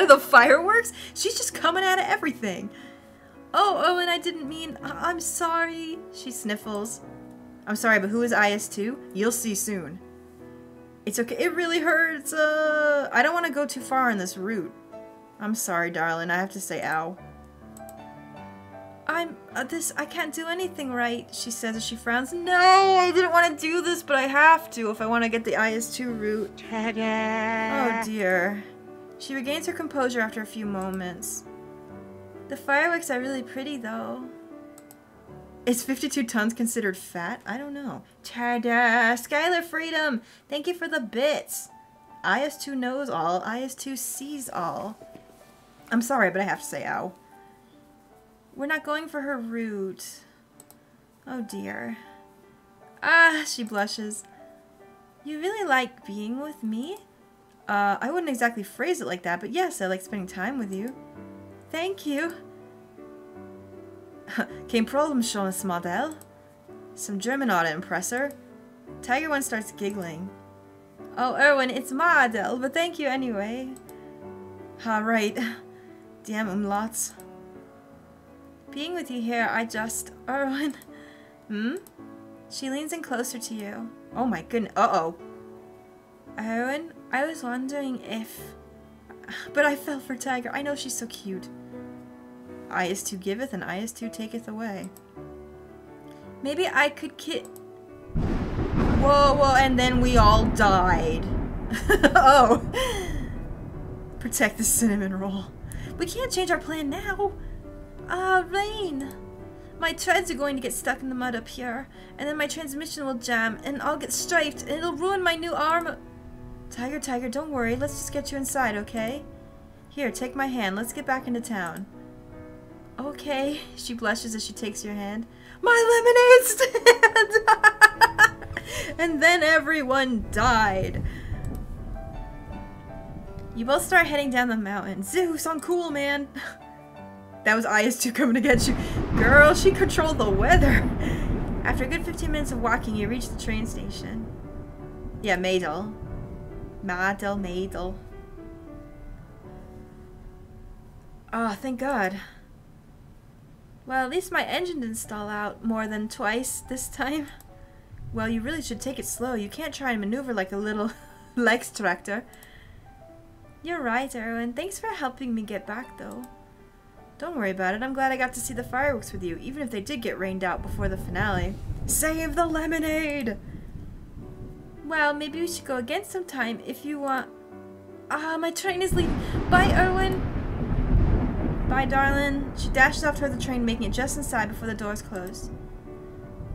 the fireworks? She's just coming out of everything. Oh, oh, and I didn't mean. I I'm sorry. She sniffles. I'm sorry, but who is IS2? You'll see soon. It's okay. It really hurts. Uh, I don't want to go too far on this route. I'm sorry, darling. I have to say ow. I'm uh, this. I can't do anything right. She says as she frowns. No, I didn't want to do this, but I have to if I want to get the IS2 route. Oh dear. She regains her composure after a few moments. The fireworks are really pretty, though. Is 52 tons considered fat? I don't know. Ta-da! Skylar Freedom! Thank you for the bits! IS2 knows all. IS2 sees all. I'm sorry, but I have to say ow. We're not going for her route. Oh dear. Ah, she blushes. You really like being with me? Uh, I wouldn't exactly phrase it like that, but yes, I like spending time with you. Thank you. Kein Problem, schönes Modell. Some German ought to impress her. Tiger One starts giggling. Oh, Erwin, it's Model, but thank you anyway. Ah, right. Damn umlauts. Being with you here, I just... Erwin... Hmm? She leans in closer to you. Oh my goodness. Uh-oh. Erwin, I was wondering if... But I fell for Tiger. I know she's so cute. I IS2 giveth and I IS2 taketh away. Maybe I could kit. Whoa, whoa, and then we all died. oh. Protect the cinnamon roll. We can't change our plan now. Ah, uh, rain. My treads are going to get stuck in the mud up here, and then my transmission will jam, and I'll get striped, and it'll ruin my new arm. Tiger, Tiger, don't worry. Let's just get you inside, okay? Here, take my hand. Let's get back into town. Okay. She blushes as she takes your hand. My lemonade stand! and then everyone died. You both start heading down the mountain. Zeus, I'm cool, man. that was IS2 coming to get you. Girl, she controlled the weather. After a good 15 minutes of walking, you reach the train station. Yeah, Maydel. Madel, Madel. Ah, oh, thank God. Well, at least my engine didn't stall out more than twice this time. Well, you really should take it slow. You can't try and maneuver like a little Lex tractor. You're right, Erwin. Thanks for helping me get back, though. Don't worry about it. I'm glad I got to see the fireworks with you, even if they did get rained out before the finale. Save the lemonade! Well, maybe we should go again sometime if you want. Ah, my train is leaving. Bye, Erwin! Bye, darling. She dashes off toward the train, making it just inside before the doors close.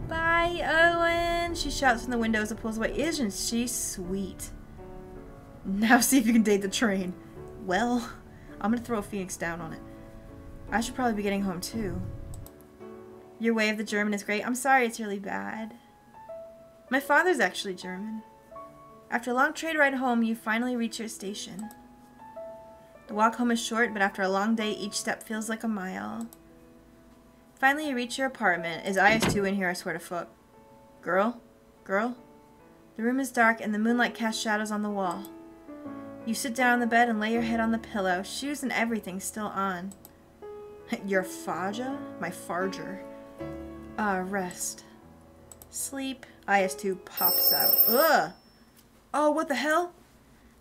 Bye, Owen! She shouts from the window as it pulls away. Isn't she sweet? Now see if you can date the train. Well, I'm gonna throw a phoenix down on it. I should probably be getting home too. Your way of the German is great. I'm sorry it's really bad. My father's actually German. After a long train ride home, you finally reach your station. The walk home is short, but after a long day, each step feels like a mile. Finally, you reach your apartment. Is IS2 in here, I swear to fuck. Girl? Girl? The room is dark, and the moonlight casts shadows on the wall. You sit down on the bed and lay your head on the pillow, shoes and everything still on. your Faja? My Farger. Ah, uh, rest. Sleep. IS2 pops out. Ugh! Oh, what the hell?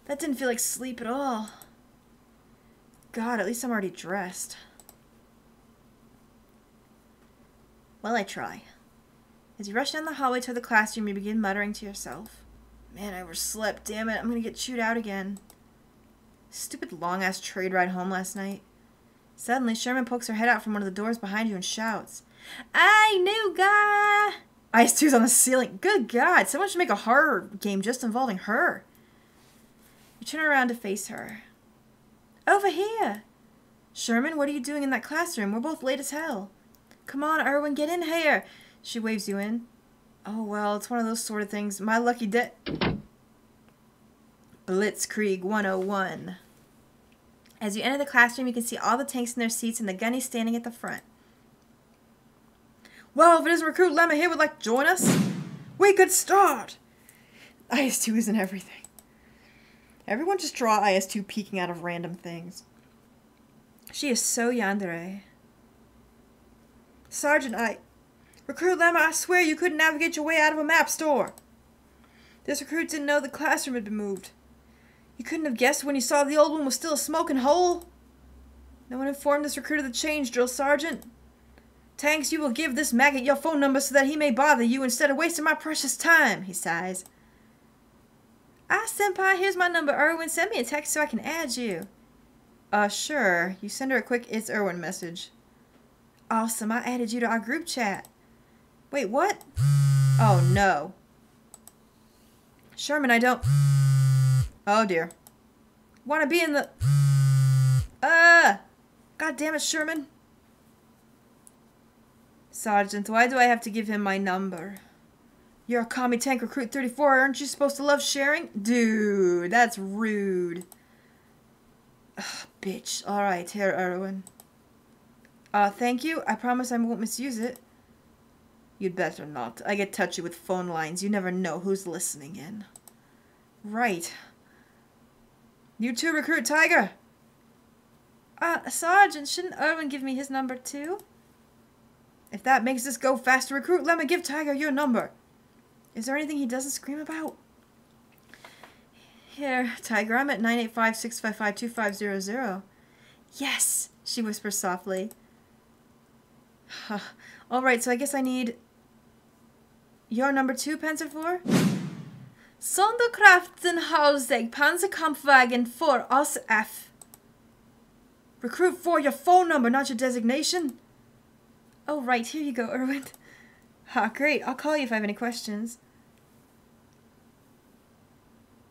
That didn't feel like sleep at all. God, at least I'm already dressed. Well, I try. As you rush down the hallway toward the classroom, you begin muttering to yourself. Man, I overslept. Damn it, I'm gonna get chewed out again. Stupid long-ass trade ride home last night. Suddenly, Sherman pokes her head out from one of the doors behind you and shouts, Hey, new guy! IS2's on the ceiling. Good God, someone should make a horror game just involving her. You turn around to face her. Over here! Sherman, what are you doing in that classroom? We're both late as hell. Come on, Erwin, get in here! She waves you in. Oh, well, it's one of those sort of things. My lucky day. Blitzkrieg 101. As you enter the classroom, you can see all the tanks in their seats and the gunnies standing at the front. Well, if it isn't Recruit Lemma here would like to join us, we could start! IS-2 isn't everything. Everyone just draw IS-2 peeking out of random things. She is so yandere. Sergeant, I... Recruit Lemma, I swear you couldn't navigate your way out of a map store. This recruit didn't know the classroom had been moved. You couldn't have guessed when you saw the old one was still a smoking hole. No one informed this recruit of the change, Drill Sergeant. Tanks, you will give this maggot your phone number so that he may bother you instead of wasting my precious time, he sighs. Ah, Senpai, here's my number, Erwin. Send me a text so I can add you. Uh, sure. You send her a quick It's Erwin message. Awesome, I added you to our group chat. Wait, what? Oh, no. Sherman, I don't... Oh, dear. Want to be in the... Uh! God damn it, Sherman. Sergeant, why do I have to give him my number? You're a commie tank recruit 34, aren't you supposed to love sharing? Dude, that's rude. Ugh, bitch. Alright, here, Erwin. Uh, thank you. I promise I won't misuse it. You'd better not. I get touchy with phone lines. You never know who's listening in. Right. You too, Recruit Tiger. Uh, Sergeant, shouldn't Erwin give me his number too? If that makes this go faster, Recruit, let me give Tiger your number. Is there anything he doesn't scream about? Here, Tiger, I'm at 985-655-2500. Yes, she whispers softly. Alright, so I guess I need your number two, Panzer 4? Sonderkraftenhausig Panzerkampfwagen 4 Os F. Recruit 4, your phone number, not your designation. Oh, right, here you go, Erwin. Ha, great. I'll call you if I have any questions.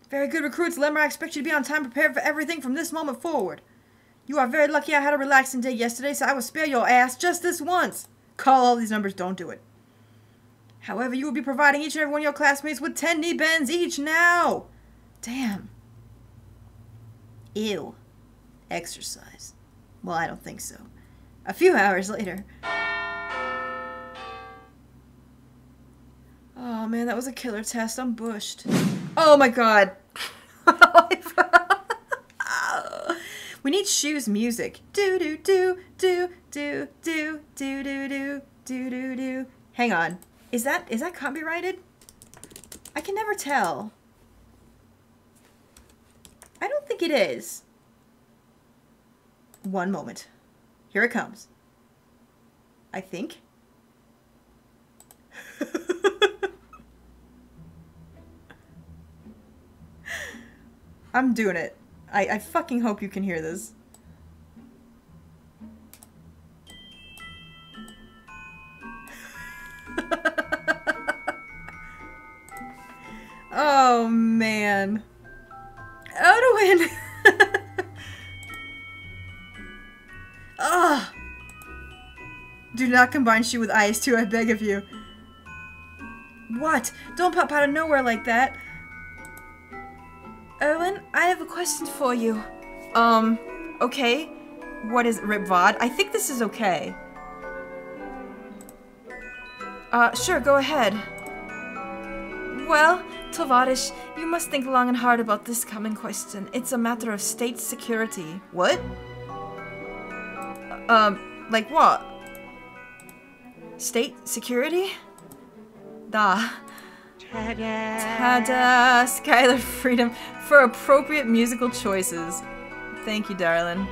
Very good, recruits. Lemmer, I expect you to be on time prepared for everything from this moment forward. You are very lucky I had a relaxing day yesterday, so I will spare your ass just this once. Call all these numbers, don't do it. However, you will be providing each and every one of your classmates with 10 knee bends each now. Damn. Ew. Exercise. Well, I don't think so. A few hours later. Oh man, that was a killer test. I'm bushed. Oh my god. we need shoes music. Do do do do do do do do do do do do. Hang on. Is that is that copyrighted? I can never tell. I don't think it is. One moment. Here it comes. I think. I'm doing it. I, I fucking hope you can hear this. oh, man. Odwin! Ugh! Do not combine she with IS-2, I beg of you. What? Don't pop out of nowhere like that. Erwin, I have a question for you. Um, okay. What is it, Ripvod? I think this is okay. Uh, sure, go ahead. Well, Tovarish, you must think long and hard about this coming question. It's a matter of state security. What? Um, like what? State security? Da. Ta-da! Ta-da! Skylar Freedom for appropriate musical choices. Thank you, darling.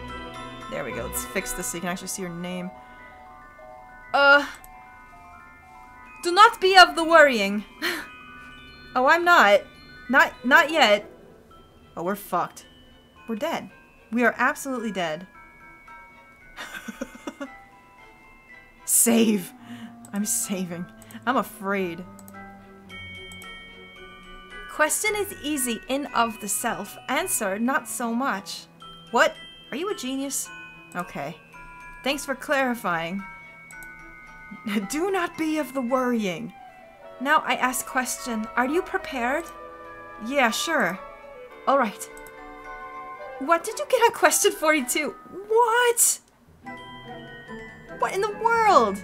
There we go. Let's fix this so you can actually see your name. Uh... Do not be of the worrying. oh, I'm not. Not, not yet. Oh, we're fucked. We're dead. We are absolutely dead. Save. I'm saving. I'm afraid. Question is easy in of the self. Answer, not so much. What? Are you a genius? Okay. Thanks for clarifying. Do not be of the worrying. Now I ask question. Are you prepared? Yeah, sure. Alright. What did you get on question 42? What? What in the world?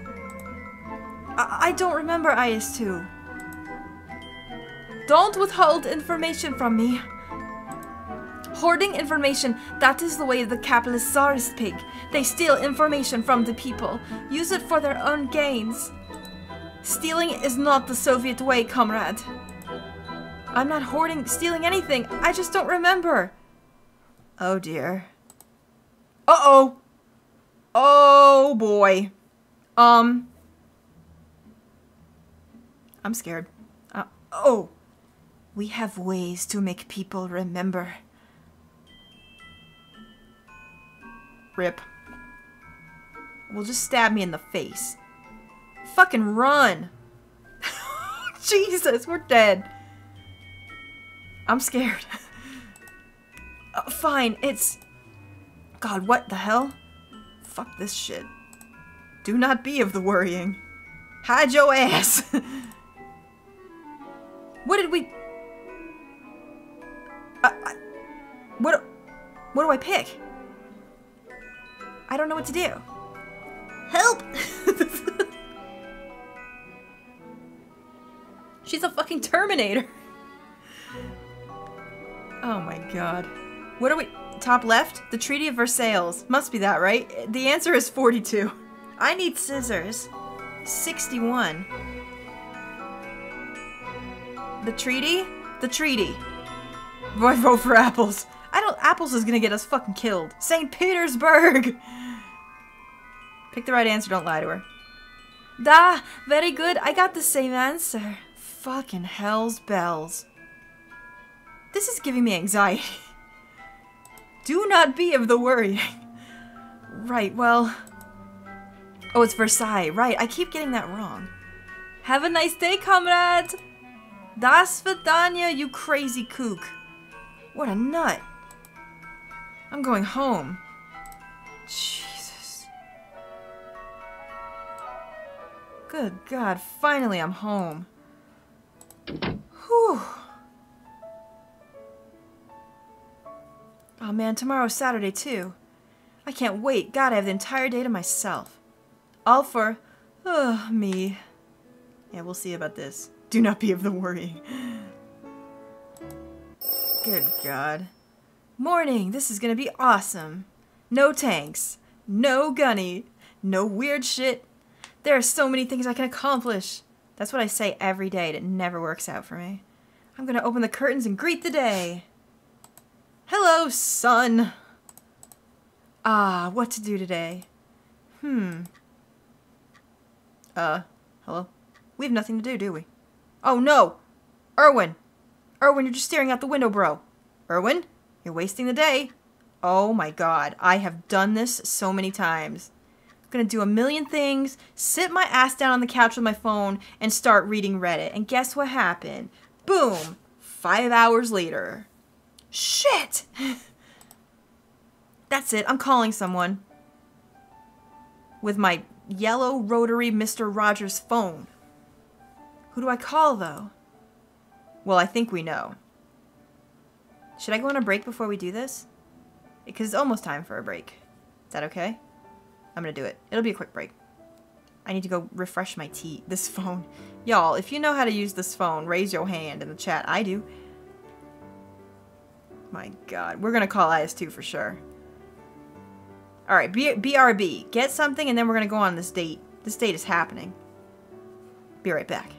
I, I don't remember IS-2. Don't withhold information from me. Hoarding information, that is the way the capitalist czarist pig. They steal information from the people, use it for their own gains. Stealing is not the Soviet way, comrade. I'm not hoarding, stealing anything. I just don't remember. Oh dear. Uh-oh. Oh boy. Um. I'm scared. Uh, oh. We have ways to make people remember. Rip. Well, just stab me in the face. Fucking run! Jesus, we're dead. I'm scared. oh, fine, it's... God, what the hell? Fuck this shit. Do not be of the worrying. Hide your ass! what did we... Uh, I... What... What do I pick? I don't know what to do. Help! She's a fucking Terminator. Oh my god. What are we- top left? The Treaty of Versailles. Must be that, right? The answer is 42. I need scissors. 61. The treaty? The treaty. I vote for apples. I don't- apples is gonna get us fucking killed. St. Petersburg! Pick the right answer, don't lie to her. Da! Very good, I got the same answer. Fucking hell's bells. This is giving me anxiety. Do not be of the worrying. Right, well... Oh, it's Versailles. Right, I keep getting that wrong. Have a nice day, comrade! Das Vidanya, you crazy kook. What a nut. I'm going home. Jesus. Good God, finally I'm home. Whew. Oh man, tomorrow's Saturday too. I can't wait. God, I have the entire day to myself. All for, ugh, me. Yeah, we'll see about this. Do not be of the worrying. Good God. Morning, this is gonna be awesome. No tanks. No gunny. No weird shit. There are so many things I can accomplish. That's what I say every day, and it never works out for me. I'm gonna open the curtains and greet the day. Hello, sun. Ah, what to do today? Hmm. Uh, hello? We have nothing to do, do we? Oh, no! Erwin! Erwin, you're just staring out the window, bro. Erwin, you're wasting the day. Oh my god, I have done this so many times. I'm gonna do a million things, sit my ass down on the couch with my phone, and start reading Reddit. And guess what happened? Boom! Five hours later. Shit! That's it, I'm calling someone. With my yellow rotary Mr. Rogers phone. Who do I call, though? Well, I think we know. Should I go on a break before we do this? Because it's almost time for a break. Is that okay? I'm gonna do it. It'll be a quick break. I need to go refresh my tea. This phone. Y'all, if you know how to use this phone, raise your hand in the chat. I do. My god. We're gonna call IS2 for sure. Alright, BRB. Get something and then we're gonna go on this date. This date is happening. Be right back.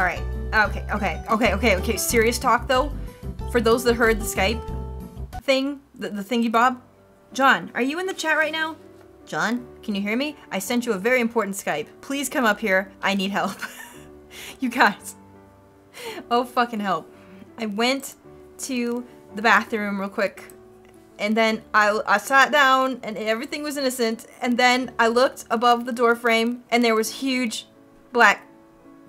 All right. Okay. Okay. Okay. Okay. Okay. Serious talk though. For those that heard the Skype thing, the, the thingy bob, John, are you in the chat right now? John, can you hear me? I sent you a very important Skype. Please come up here. I need help. you guys. Oh fucking help. I went to the bathroom real quick and then I, I sat down and everything was innocent and then I looked above the door frame and there was huge black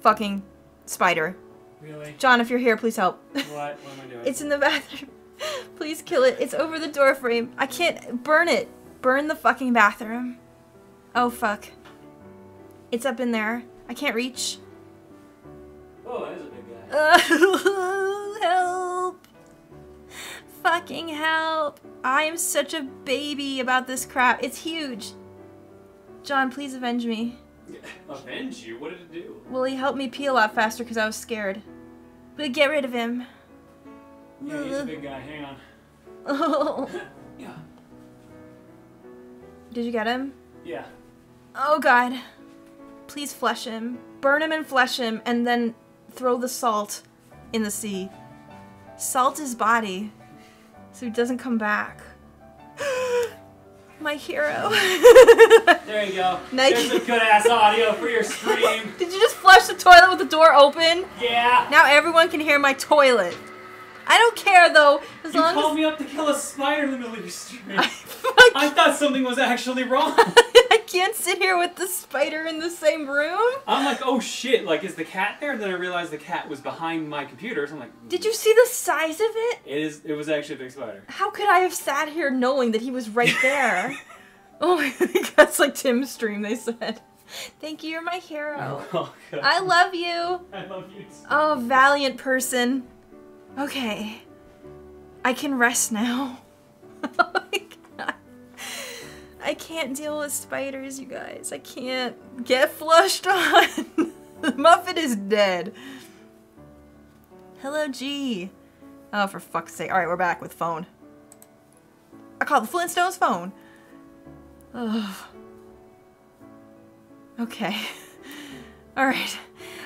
fucking spider. Really? John, if you're here, please help. What? What am I doing? it's in the bathroom. please kill it. It's over the door frame. I can't burn it. Burn the fucking bathroom. Oh fuck. It's up in there. I can't reach. oh, that is a big guy. Uh, help. Fucking help. I am such a baby about this crap. It's huge. John, please avenge me. Avenge you? What did it do? Will he help me pee a lot faster because I was scared? But get rid of him. Yeah, he's a big guy. Hang on. Oh. Yeah. Did you get him? Yeah. Oh god. Please flesh him. Burn him and flesh him, and then throw the salt in the sea. Salt his body so he doesn't come back. My hero. There you go. There's some good ass audio for your stream. Did you just flush the toilet with the door open? Yeah. Now everyone can hear my toilet. I don't care though, as long as- You long called as me up to kill a spider in the middle of your stream. I, I thought something was actually wrong. I can't sit here with the spider in the same room. I'm like, oh shit, like, is the cat there? And then I realized the cat was behind my computer, so I'm like, Did you see the size of it? It is. It was actually a big spider. How could I have sat here knowing that he was right there? oh my god, that's like Tim's stream, they said. Thank you, you're my hero. Oh, I love you. I love you too. Oh, valiant person. Okay. I can rest now. I can't deal with spiders, you guys. I can't get flushed on. Muffin is dead. Hello, G. Oh, for fuck's sake. Alright, we're back with phone. I called the Flintstones phone. Ugh. Okay. Alright.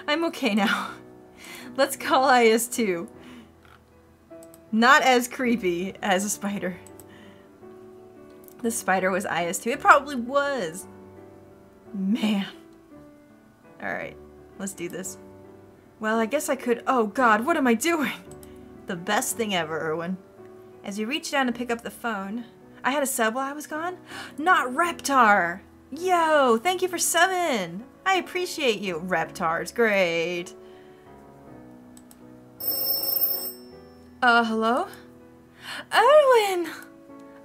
I'm okay now. Let's call IS2. Not as creepy as a spider. The spider was IS2. It probably was. Man. Alright, let's do this. Well, I guess I could. Oh god, what am I doing? The best thing ever, Erwin. As you reached down to pick up the phone, I had a sub while I was gone? Not Reptar! Yo, thank you for summon. I appreciate you. Reptar's great. Uh, hello? Erwin!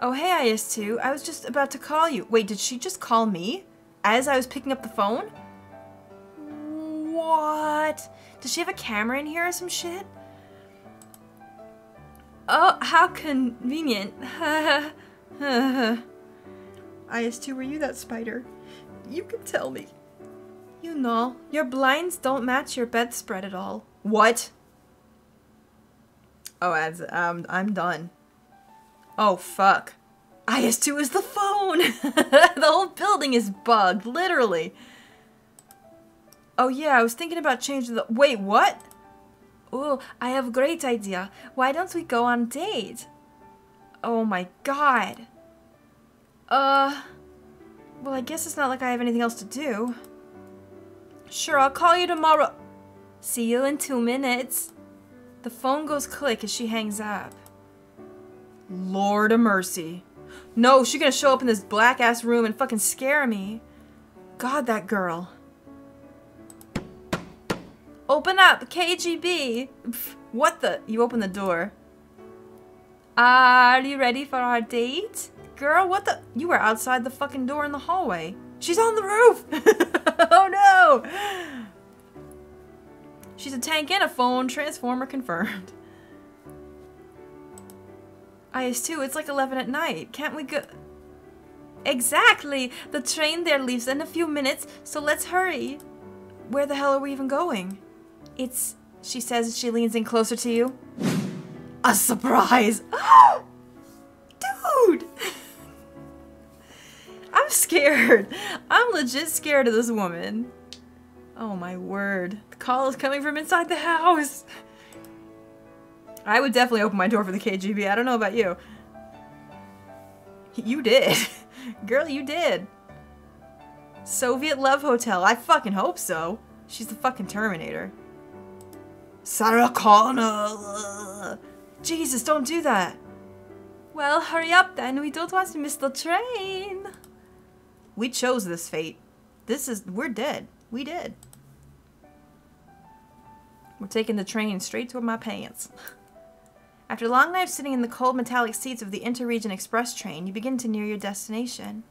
Oh, hey, IS2. I was just about to call you. Wait, did she just call me? As I was picking up the phone? What? Does she have a camera in here or some shit? Oh, how convenient. IS2, were you that spider? You can tell me. You know, your blinds don't match your bedspread at all. What? Oh, as um, I'm done. Oh, fuck. IS2 is the phone! the whole building is bugged, literally. Oh yeah, I was thinking about changing the- Wait, what? Oh, I have a great idea. Why don't we go on date? Oh my god. Uh... Well, I guess it's not like I have anything else to do. Sure, I'll call you tomorrow. See you in two minutes. The phone goes click as she hangs up. Lord of mercy. No, she's gonna show up in this black ass room and fucking scare me. God, that girl. Open up, KGB. What the? You open the door. Are you ready for our date? Girl, what the? You were outside the fucking door in the hallway. She's on the roof! oh no! She's a tank and a phone. Transformer confirmed. IS2, it's like 11 at night. Can't we go... Exactly! The train there leaves in a few minutes, so let's hurry. Where the hell are we even going? It's... She says she leans in closer to you. A surprise! Dude! I'm scared. I'm legit scared of this woman. Oh my word. Call is coming from inside the house. I would definitely open my door for the KGB. I don't know about you. You did. Girl, you did. Soviet Love Hotel. I fucking hope so. She's the fucking Terminator. Sarah Connor. Jesus, don't do that. Well, hurry up then. We don't want to miss the train. We chose this fate. This is... We're dead. We did. We're taking the train straight to my pants. After long nights sitting in the cold metallic seats of the Interregion Express train, you begin to near your destination.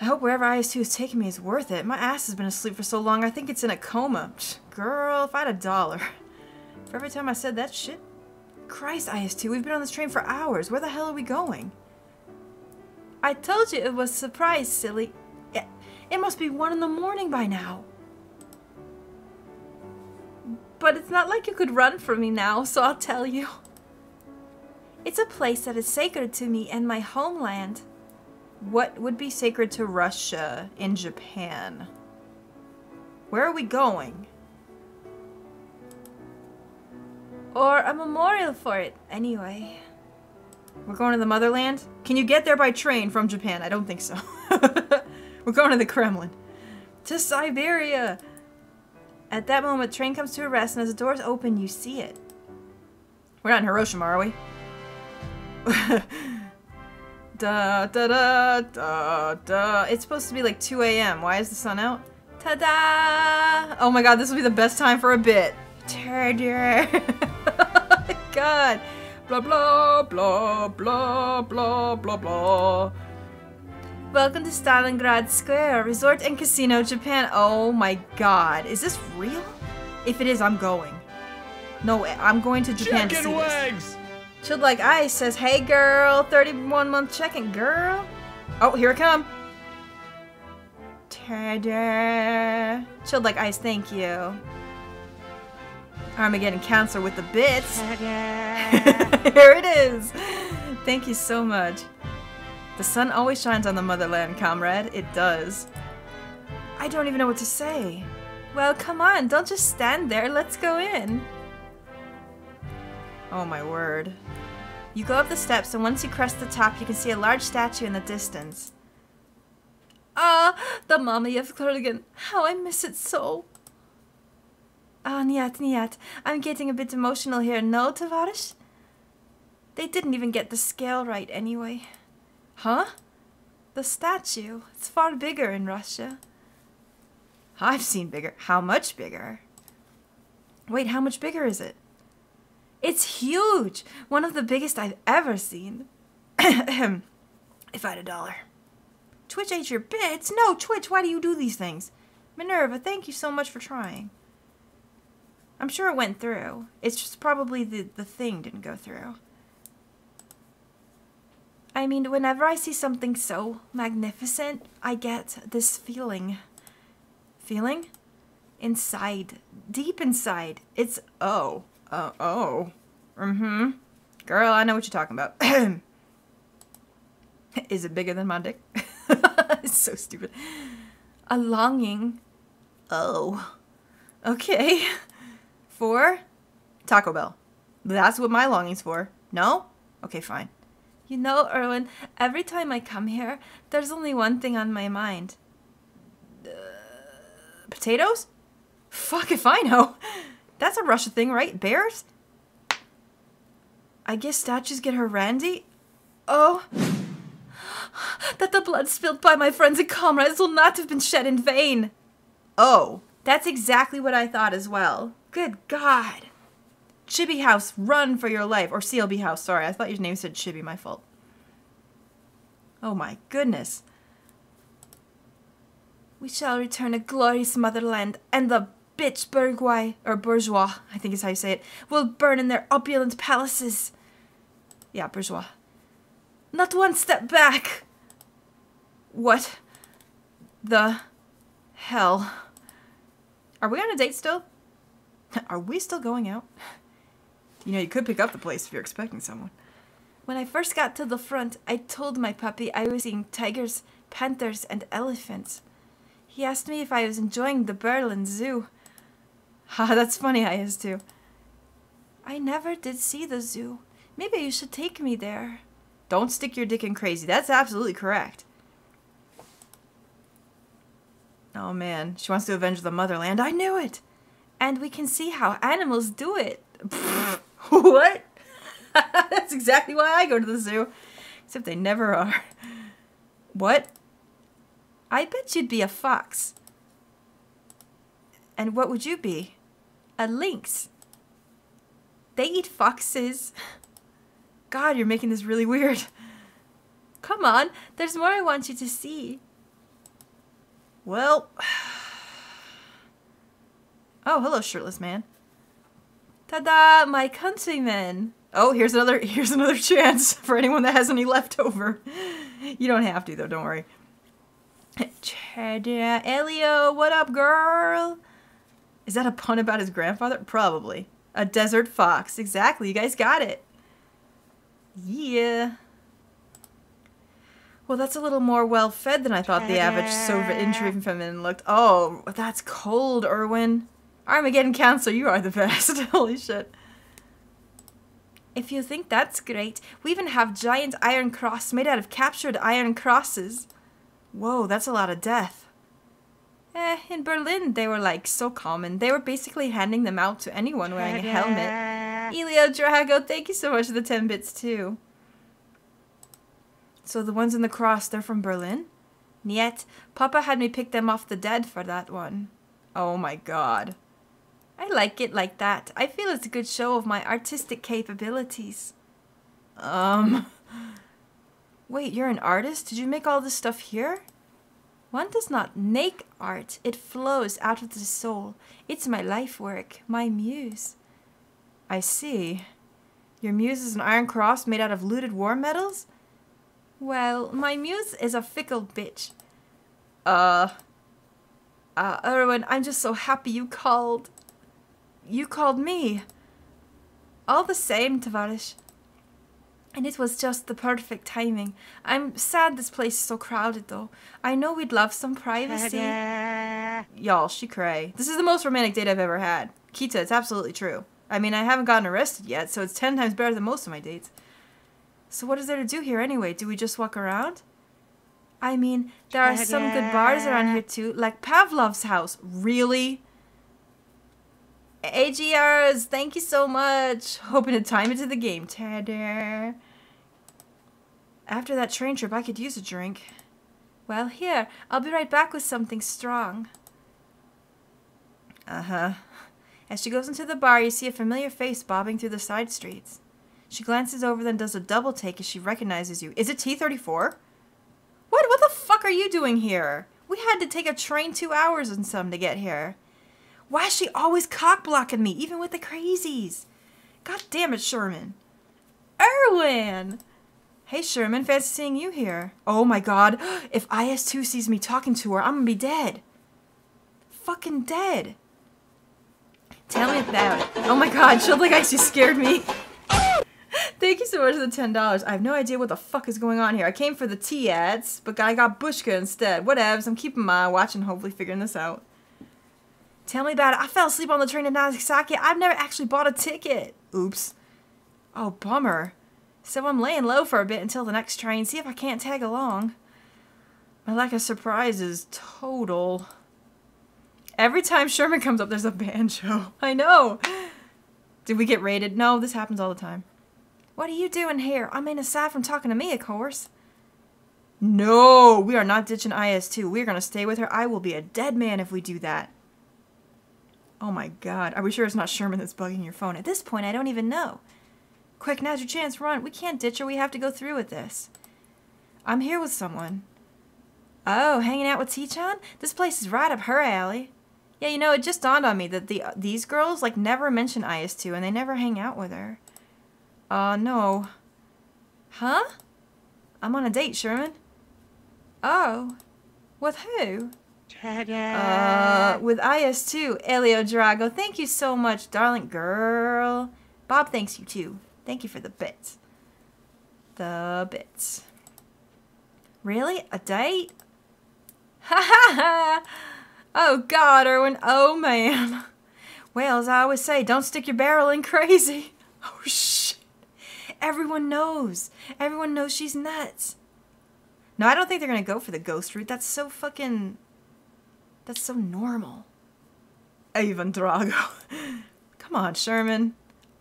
I hope wherever IS-2 is taking me is worth it. My ass has been asleep for so long, I think it's in a coma. Girl, if I had a dollar. For every time I said that shit... Christ, IS-2, we've been on this train for hours. Where the hell are we going? I told you it was a surprise, silly. It must be one in the morning by now. But it's not like you could run from me now, so I'll tell you. It's a place that is sacred to me and my homeland. What would be sacred to Russia in Japan? Where are we going? Or a memorial for it, anyway. We're going to the motherland? Can you get there by train from Japan? I don't think so. We're going to the Kremlin. To Siberia! At that moment, the train comes to a rest, and as the doors open, you see it. We're not in Hiroshima, are we? da da da da da. It's supposed to be like 2 a.m. Why is the sun out? Ta-da! Oh my god, this will be the best time for a bit. Ta-da! god. Blah blah blah blah blah blah blah. Welcome to Stalingrad Square, resort and casino, Japan. Oh my god. Is this real? If it is, I'm going. No, I'm going to Japan Chicken to see wings! this. Chilled Like Ice says, Hey girl, 31 month check-in, girl. Oh, here it come. Ta-da. Chilled Like Ice, thank you. Armageddon Counselor with the bits. here it is. Thank you so much. The sun always shines on the motherland, comrade. It does. I don't even know what to say. Well, come on, don't just stand there. Let's go in. Oh my word. You go up the steps, and once you crest the top, you can see a large statue in the distance. Ah, the Mamayev Kurgan. How I miss it so. Ah, Nyat, Nyat. I'm getting a bit emotional here, no, Tavarish? They didn't even get the scale right anyway. Huh? The statue. It's far bigger in Russia. I've seen bigger. How much bigger? Wait, how much bigger is it? It's huge! One of the biggest I've ever seen. if I had a dollar. Twitch ate your bits? No, Twitch, why do you do these things? Minerva, thank you so much for trying. I'm sure it went through. It's just probably the, the thing didn't go through. I mean, whenever I see something so magnificent, I get this feeling. Feeling? Inside. Deep inside. It's, oh. Uh, oh. Mm-hmm. Girl, I know what you're talking about. Is it bigger than my dick? it's so stupid. A longing. Oh. Okay. For Taco Bell. That's what my longing's for. No? Okay, fine. You know, Erwin, every time I come here, there's only one thing on my mind. Uh, potatoes? Fuck if I know. That's a Russia thing, right? Bears? I guess statues get her Randy? Oh. That the blood spilled by my friends and comrades will not have been shed in vain. Oh. That's exactly what I thought as well. Good God. Chibi House, run for your life. Or CLB House, sorry. I thought your name said Chibi, my fault. Oh my goodness. We shall return to glorious motherland, and the bitch bourgeois, or bourgeois, I think is how you say it, will burn in their opulent palaces. Yeah, bourgeois. Not one step back. What the hell? Are we on a date still? Are we still going out? You know, you could pick up the place if you're expecting someone. When I first got to the front, I told my puppy I was seeing tigers, panthers, and elephants. He asked me if I was enjoying the Berlin Zoo. Ha, ah, that's funny, I is too. I never did see the zoo. Maybe you should take me there. Don't stick your dick in crazy. That's absolutely correct. Oh man, she wants to avenge the motherland. I knew it! And we can see how animals do it. what? That's exactly why I go to the zoo. Except they never are. What? I bet you'd be a fox. And what would you be? A lynx. They eat foxes. God, you're making this really weird. Come on, there's more I want you to see. Well. Oh, hello, shirtless man. Ta-da, my countrymen. Oh, here's another here's another chance for anyone that has any left over. You don't have to though, don't worry. Elio, what up, girl? Is that a pun about his grandfather? Probably. A desert fox. Exactly. You guys got it. Yeah. Well, that's a little more well fed than I thought the average Soviet intrigue feminine looked. Oh, that's cold, Erwin. Armageddon Council, you are the best. Holy shit. If you think that's great, we even have giant iron cross made out of captured iron crosses. Whoa, that's a lot of death. Eh, in Berlin, they were like so common. They were basically handing them out to anyone wearing a helmet. Elio Drago, thank you so much for the 10 bits too. So the ones in the cross, they're from Berlin? Niet, Papa had me pick them off the dead for that one. Oh my god. I like it like that. I feel it's a good show of my artistic capabilities. Um. Wait, you're an artist? Did you make all this stuff here? One does not make art, it flows out of the soul. It's my life work, my muse. I see. Your muse is an iron cross made out of looted war medals? Well, my muse is a fickle bitch. Uh. Uh, Erwin, I'm just so happy you called. You called me. All the same, Tavarish. And it was just the perfect timing. I'm sad this place is so crowded, though. I know we'd love some privacy. Y'all, she cray. This is the most romantic date I've ever had. Kita, it's absolutely true. I mean, I haven't gotten arrested yet, so it's ten times better than most of my dates. So what is there to do here anyway? Do we just walk around? I mean, there are some good bars around here too, like Pavlov's house. Really? AGRs, thank you so much. Hoping to time into the game, Tedder. After that train trip, I could use a drink. Well, here, I'll be right back with something strong. Uh huh. As she goes into the bar, you see a familiar face bobbing through the side streets. She glances over, then does a double take as she recognizes you. Is it T34? What? What the fuck are you doing here? We had to take a train two hours and some to get here. Why is she always cock blocking me, even with the crazies? God damn it, Sherman. Erwin! Hey, Sherman, fancy seeing you here. Oh my god, if IS2 sees me talking to her, I'm gonna be dead. Fucking dead. Tell me about it. Oh my god, Shield Like Ice, you scared me. Thank you so much for the $10. I have no idea what the fuck is going on here. I came for the tea ads, but I got Bushka instead. Whatevs, I'm keeping my watch and hopefully figuring this out. Tell me about it. I fell asleep on the train to Nagasaki. I've never actually bought a ticket. Oops. Oh, bummer. So I'm laying low for a bit until the next train, see if I can't tag along. My lack of surprise is total. Every time Sherman comes up, there's a banjo. I know. Did we get raided? No, this happens all the time. What are you doing here? I mean, aside from talking to me, of course. No, we are not ditching IS2. We're going to stay with her. I will be a dead man if we do that. Oh my god. Are we sure it's not Sherman that's bugging your phone? At this point, I don't even know. Quick, now's your chance. Run. We can't ditch her. We have to go through with this. I'm here with someone. Oh, hanging out with T-chan? This place is right up her alley. Yeah, you know, it just dawned on me that the these girls, like, never mention IS2, and they never hang out with her. Uh, no. Huh? I'm on a date, Sherman. Oh. With who? Uh, with IS2, Elio Drago. Thank you so much, darling girl. Bob thanks you too. Thank you for the bits. The bits. Really? A date? Ha ha ha! Oh god, Erwin. Oh man. Well, as I always say, don't stick your barrel in crazy. Oh shit. Everyone knows. Everyone knows she's nuts. No, I don't think they're gonna go for the ghost route. That's so fucking. That's so normal. Ivan Drago. Come on, Sherman.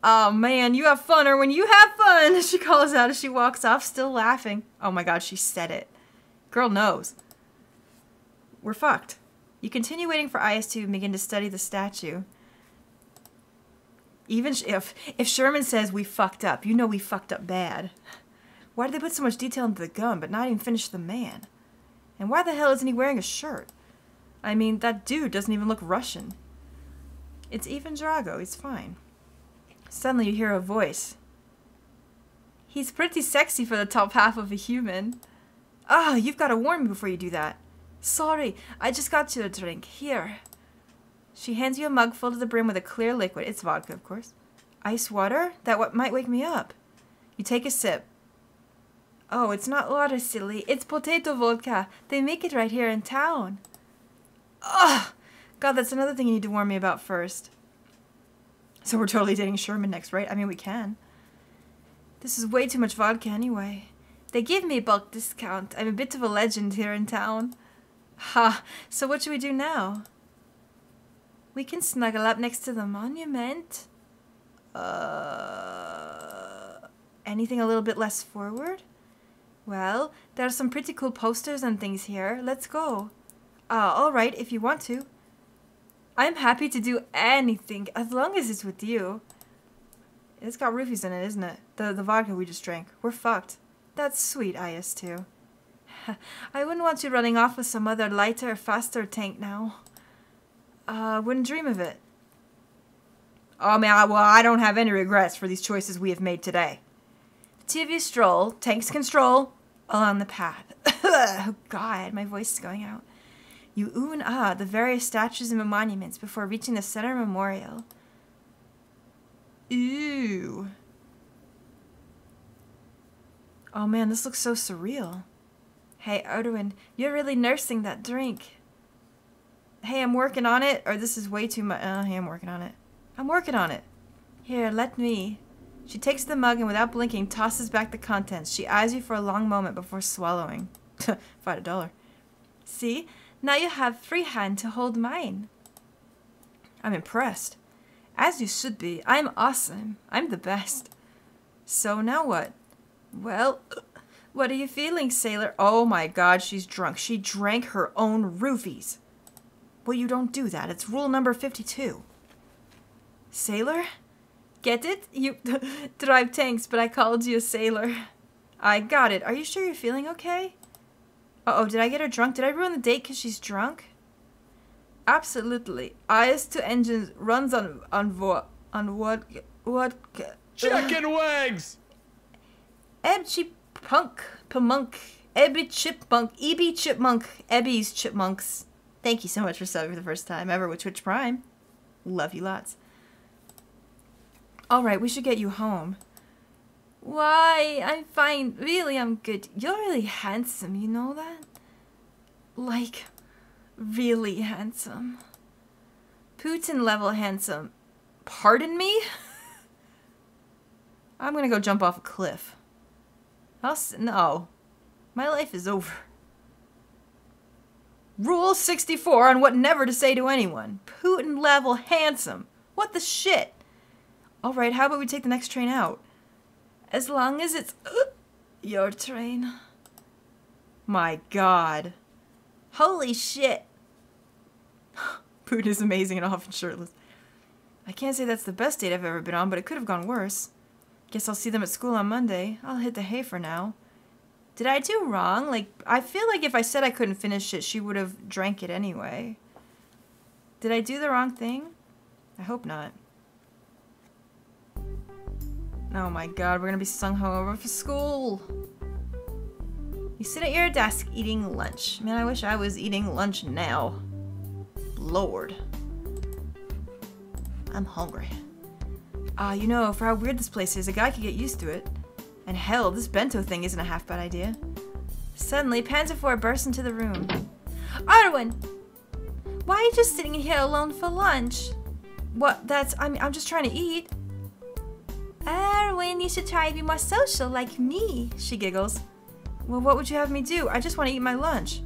Oh man, you have fun, or when you have fun, she calls out as she walks off, still laughing. Oh my god, she said it. Girl knows. We're fucked. You continue waiting for IS2 and begin to study the statue. Even if if Sherman says we fucked up, you know we fucked up bad. Why did they put so much detail into the gun but not even finish the man? And why the hell isn't he wearing a shirt? I mean, that dude doesn't even look Russian. It's even Drago, he's fine. Suddenly you hear a voice. He's pretty sexy for the top half of a human. Ah, oh, you've got to warn me before you do that. Sorry, I just got you a drink. Here. She hands you a mug full to the brim with a clear liquid. It's vodka, of course. Ice water? That what might wake me up. You take a sip. Oh, it's not water, silly. It's potato vodka. They make it right here in town. Ugh! God, that's another thing you need to warn me about first. So we're totally dating Sherman next, right? I mean, we can. This is way too much vodka anyway. They give me a bulk discount. I'm a bit of a legend here in town. Ha! So what should we do now? We can snuggle up next to the monument. Uh, anything a little bit less forward? Well, there are some pretty cool posters and things here. Let's go. Uh, alright, if you want to. I'm happy to do anything, as long as it's with you. It's got roofies in it, isn't it? The, the vodka we just drank. We're fucked. That's sweet, IS2. I wouldn't want you running off with some other lighter, faster tank now. Uh, wouldn't dream of it. Oh man, well, I don't have any regrets for these choices we have made today. The two of you stroll, tanks can stroll, along the path. oh god, my voice is going out. You ooh and ah the various statues and monuments before reaching the center memorial. Ooh. Oh man, this looks so surreal. Hey, Odwin, you're really nursing that drink. Hey, I'm working on it, or this is way too much. Uh, hey, I'm working on it. I'm working on it. Here, let me. She takes the mug and without blinking tosses back the contents. She eyes you for a long moment before swallowing. Five a dollar. See? Now you have free hand to hold mine. I'm impressed. As you should be. I'm awesome. I'm the best. So now what? Well, What are you feeling, sailor? Oh my god, she's drunk. She drank her own roofies. Well, you don't do that. It's rule number 52. Sailor? Get it? You drive tanks, but I called you a sailor. I got it. Are you sure you're feeling okay? Uh-oh, did I get her drunk? Did I ruin the date because she's drunk? Absolutely. IS2 engines runs on on what on what what Chicken wags. Ebby punk pumunk Ebby chipmunk Ebby chipmunk Ebby's chipmunks. Thank you so much for subbing for the first time ever with Twitch Prime. Love you lots. All right, we should get you home. Why? I'm fine. Really, I'm good. You're really handsome, you know that? Like, really handsome. Putin level handsome. Pardon me? I'm gonna go jump off a cliff. I'll no. My life is over. Rule 64 on what never to say to anyone. Putin level handsome. What the shit? Alright, how about we take the next train out? As long as it's uh, your train. My god. Holy shit. Putin is amazing and often shirtless. I can't say that's the best date I've ever been on, but it could have gone worse. Guess I'll see them at school on Monday. I'll hit the hay for now. Did I do wrong? Like, I feel like if I said I couldn't finish it, she would have drank it anyway. Did I do the wrong thing? I hope not. Oh my god, we're gonna be sung hungover for school. You sit at your desk eating lunch. Man, I wish I was eating lunch now. Lord. I'm hungry. Ah, uh, you know, for how weird this place is, a guy could get used to it. And hell, this bento thing isn't a half bad idea. Suddenly, Panzer bursts into the room. Erwin! Why are you just sitting here alone for lunch? What, that's, I'm, I'm just trying to eat. Erwin, you should try to be more social like me, she giggles. Well, what would you have me do? I just want to eat my lunch.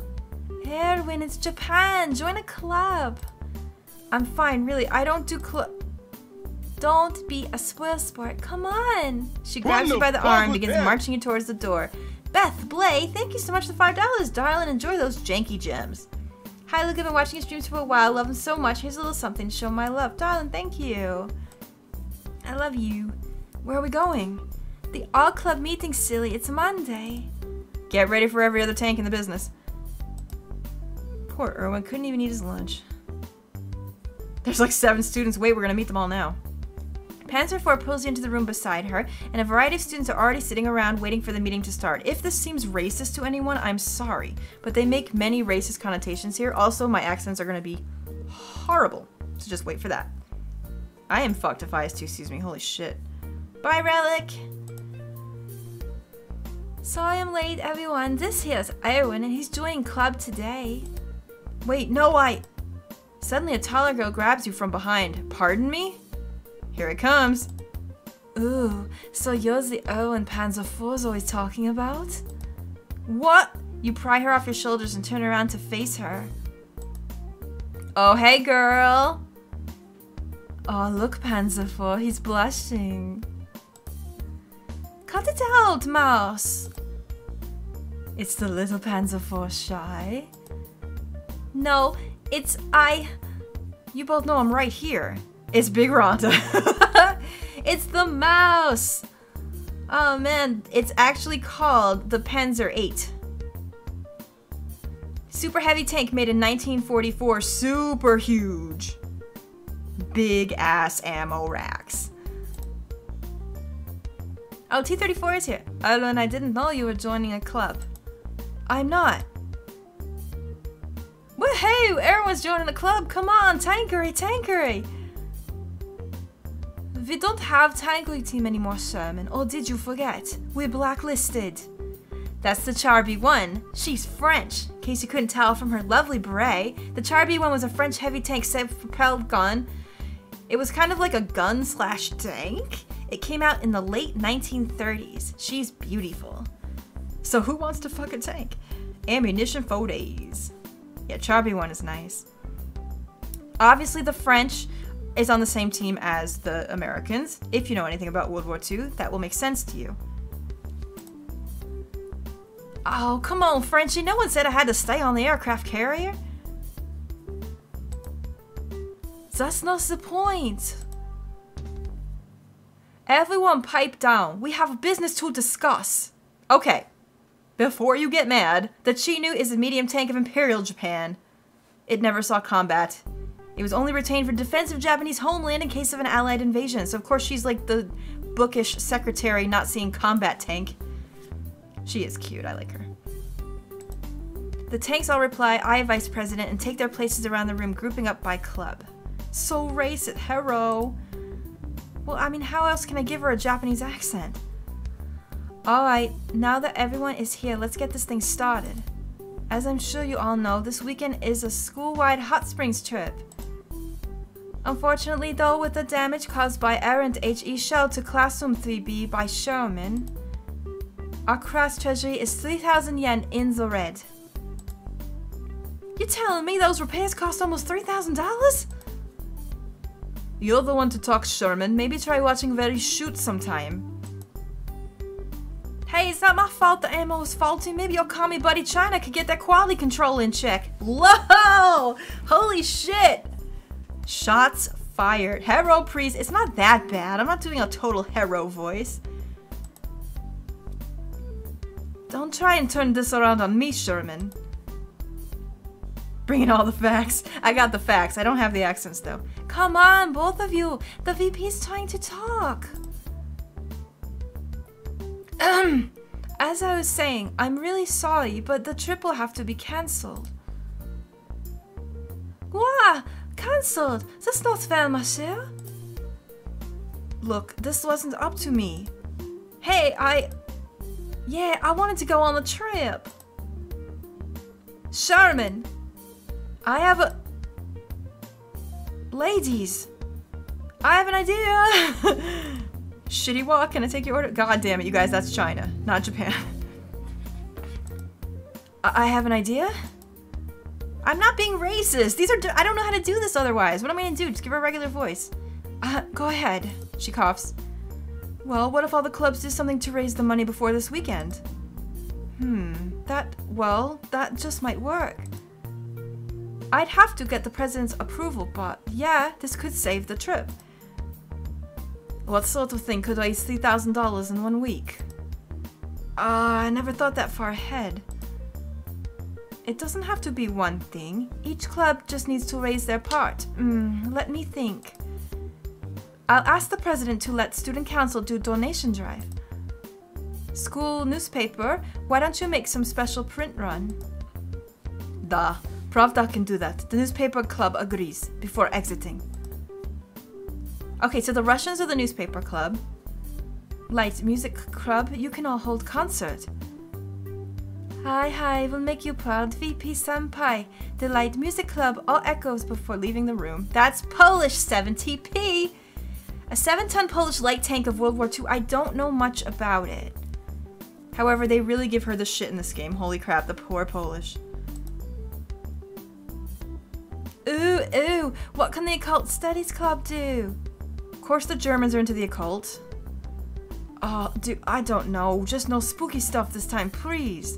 Erwin, it's Japan. Join a club. I'm fine, really. I don't do club. Don't be a spoil sport. Come on. She grabs you by the arm and begins that? marching you towards the door. Beth, Blay, thank you so much for the $5, darling. Enjoy those janky gems. Hi, Luke. I've been watching your streams for a while. Love them so much. Here's a little something to show my love. Darling, thank you. I love you. Where are we going? The All Club meeting, silly. It's Monday. Get ready for every other tank in the business. Poor Erwin couldn't even eat his lunch. There's like seven students. Wait, we're gonna meet them all now. Panzer IV pulls you into the room beside her, and a variety of students are already sitting around waiting for the meeting to start. If this seems racist to anyone, I'm sorry, but they make many racist connotations here. Also, my accents are to be horrible, so just wait for that. I am fucked if I IS2 sees me. Holy shit. Bye, Relic! Sorry I'm late, everyone. This here's Erwin, and he's joining club today. Wait, no, I... Suddenly a taller girl grabs you from behind. Pardon me? Here it comes. Ooh, so you're the Erwin Panzer IV's always talking about? What? You pry her off your shoulders and turn around to face her. Oh, hey, girl. Oh, look, Panzer IV, he's blushing. Cut it out, mouse. It's the little Panzer IV shy. No, it's I. You both know I'm right here. It's Big Rhonda. it's the mouse. Oh man, it's actually called the Panzer 8. Super heavy tank made in 1944, super huge. Big ass ammo racks. Oh, T-34 is here. Alan, I didn't know you were joining a club. I'm not. Woohoo! Everyone's joining the club. Come on, Tankery, Tankery. We don't have Tankery team anymore, Sherman. Or did you forget? We're blacklisted. That's the Char B1. She's French. In case you couldn't tell from her lovely beret, the Char B1 was a French heavy tank self-propelled gun. It was kind of like a gun slash tank. It came out in the late 1930s. She's beautiful. So who wants to fuck a tank? Ammunition for days. Yeah, Char B1 is nice. Obviously, the French is on the same team as the Americans. If you know anything about World War II, that will make sense to you. Oh, come on, Frenchie. No one said I had to stay on the aircraft carrier. That's not the point. Everyone pipe down. We have business to discuss. Okay. Before you get mad, the Chi-Nu is a medium tank of Imperial Japan. It never saw combat. It was only retained for defense of Japanese homeland in case of an allied invasion. So of course she's like the bookish secretary not seeing combat tank. She is cute, I like her. The tanks all reply, I, Vice President, and take their places around the room, grouping up by club. So racist, hero. Well, I mean, how else can I give her a Japanese accent? Alright, now that everyone is here, let's get this thing started. As I'm sure you all know, this weekend is a school-wide hot springs trip. Unfortunately though, with the damage caused by errant HE shell to Classroom 3B by Sherman, our class treasury is 3,000 yen in the red. You're telling me those repairs cost almost $3,000? You're the one to talk, Sherman. Maybe try watching Very Shoot sometime. Hey, it's not my fault the ammo was faulty. Maybe your commie buddy China could get that quality control in check. Whoa! Holy shit! Shots fired. Hero priest. It's not that bad. I'm not doing a total hero voice. Don't try and turn this around on me, Sherman. Bringing all the facts. I got the facts. I don't have the accents, though. Come on, both of you. The VP's trying to talk. Um, as I was saying, I'm really sorry, but the trip will have to be cancelled. What? Cancelled? That's not fair, monsieur. Look, this wasn't up to me. Hey, I... Yeah, I wanted to go on the trip. Sherman, I have a... Ladies, I have an idea. Shitty walk, can I take your order? God damn it, you guys, that's China, not Japan. I, I have an idea? I'm not being racist. These are, I don't know how to do this otherwise. What am I gonna do? Just give her a regular voice. Uh, go ahead. She coughs. Well, what if all the clubs do something to raise the money before this weekend? Hmm, that, well, that just might work. I'd have to get the president's approval, but yeah, this could save the trip. What sort of thing could raise $3,000 in one week? Ah, uh, I never thought that far ahead. It doesn't have to be one thing. Each club just needs to raise their part. Hmm, let me think. I'll ask the president to let student council do donation drive. School newspaper, why don't you make some special print run? Duh, Pravda can do that. The newspaper club agrees before exiting. Okay, so the Russians are the newspaper club. Light music club, you can all hold concert. Hi, hi, will make you proud, VP Senpai. The light music club all echoes before leaving the room. That's Polish 7TP! A 7-ton Polish light tank of World War II, I don't know much about it. However, they really give her the shit in this game. Holy crap, the poor Polish. Ooh, ooh, what can the Occult Studies Club do? Of course the Germans are into the occult. Ah, oh, dude, I don't know. Just no spooky stuff this time, please.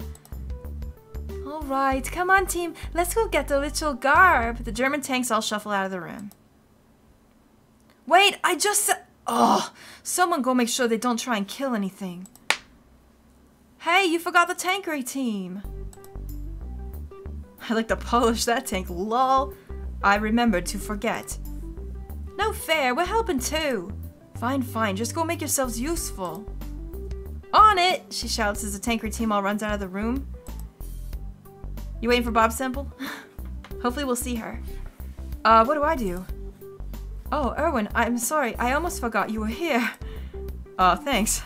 Alright, come on team, let's go get the ritual garb. The German tanks all shuffle out of the room. Wait, I just said- Oh, someone go make sure they don't try and kill anything. Hey, you forgot the tankery team. I like to polish that tank, lol. I remembered to forget. No fair, we're helping too. Fine, fine, just go make yourselves useful. On it, she shouts as the tanker team all runs out of the room. You waiting for Bob Semple? Hopefully we'll see her. Uh, what do I do? Oh, Erwin, I'm sorry, I almost forgot you were here. Uh, thanks.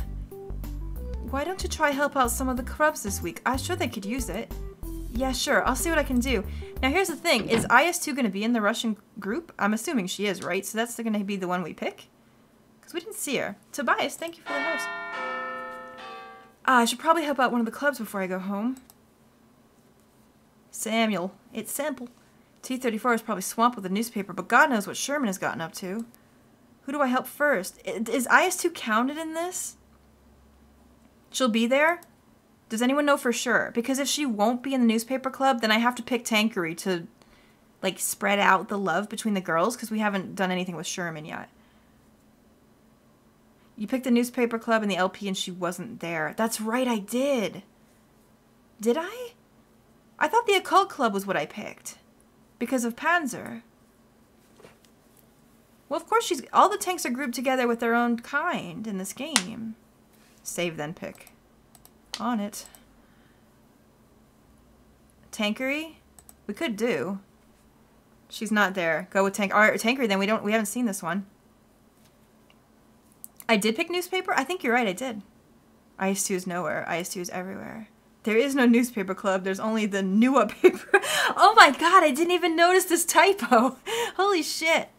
Why don't you try help out some of the clubs this week? I'm sure they could use it. Yeah, sure. I'll see what I can do. Now, here's the thing. Is IS-2 going to be in the Russian group? I'm assuming she is, right? So that's going to be the one we pick? Because we didn't see her. Tobias, thank you for the host. Ah, I should probably help out one of the clubs before I go home. Samuel. It's simple. T-34 is probably swamped with the newspaper, but God knows what Sherman has gotten up to. Who do I help first? Is IS-2 counted in this? She'll be there? Does anyone know for sure? Because if she won't be in the newspaper club, then I have to pick Tankery to like spread out the love between the girls because we haven't done anything with Sherman yet. You picked the newspaper club and the LP and she wasn't there. That's right, I did. Did I? I thought the occult club was what I picked. Because of Panzer. Well, of course she's all the tanks are grouped together with their own kind in this game. Save then pick. On it. Tankery? We could do. She's not there. Go with tank. All right, Tankery. Then we don't. We haven't seen this one. I did pick newspaper. I think you're right. I did. IS2 is nowhere. IS2 is everywhere. There is no newspaper club. There's only the NUA paper. oh my god! I didn't even notice this typo. Holy shit!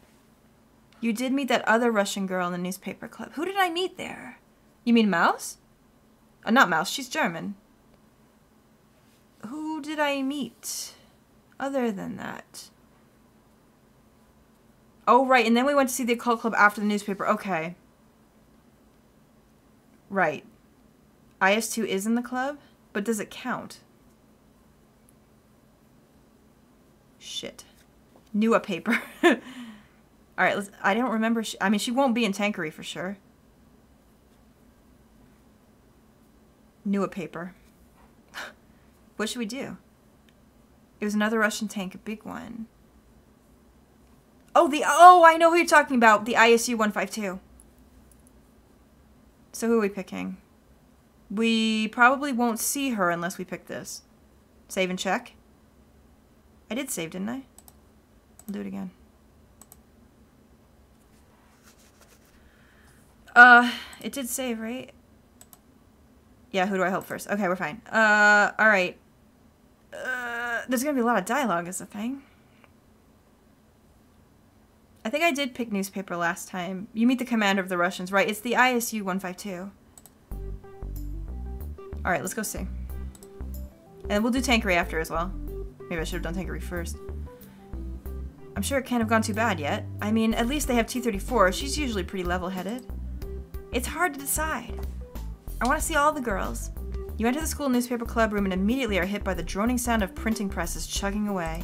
You did meet that other Russian girl in the newspaper club. Who did I meet there? You mean Mouse? Uh, not Mouse. She's German. Who did I meet? Other than that. Oh, right. And then we went to see the occult club after the newspaper. Okay. Right. IS2 is in the club, but does it count? Shit. New a paper. All right, I don't remember. I mean, she won't be in Tankery for sure. New a paper. what should we do? It was another Russian tank, a big one. Oh, the oh, I know who you're talking about. The ISU 152. So who are we picking? We probably won't see her unless we pick this. Save and check. I did save, didn't I? I'll do it again. Uh, it did save, right? Yeah, who do I help first? Okay, we're fine. Uh, alright. Uh, there's gonna be a lot of dialogue is the thing. I think I did pick newspaper last time. You meet the commander of the Russians, right? It's the ISU 152. Alright, let's go see. And we'll do Tankery after as well. Maybe I should have done Tankery first. I'm sure it can't have gone too bad yet. I mean, at least they have T-34. She's usually pretty level-headed. It's hard to decide. I want to see all the girls. You enter the school newspaper club room and immediately are hit by the droning sound of printing presses chugging away.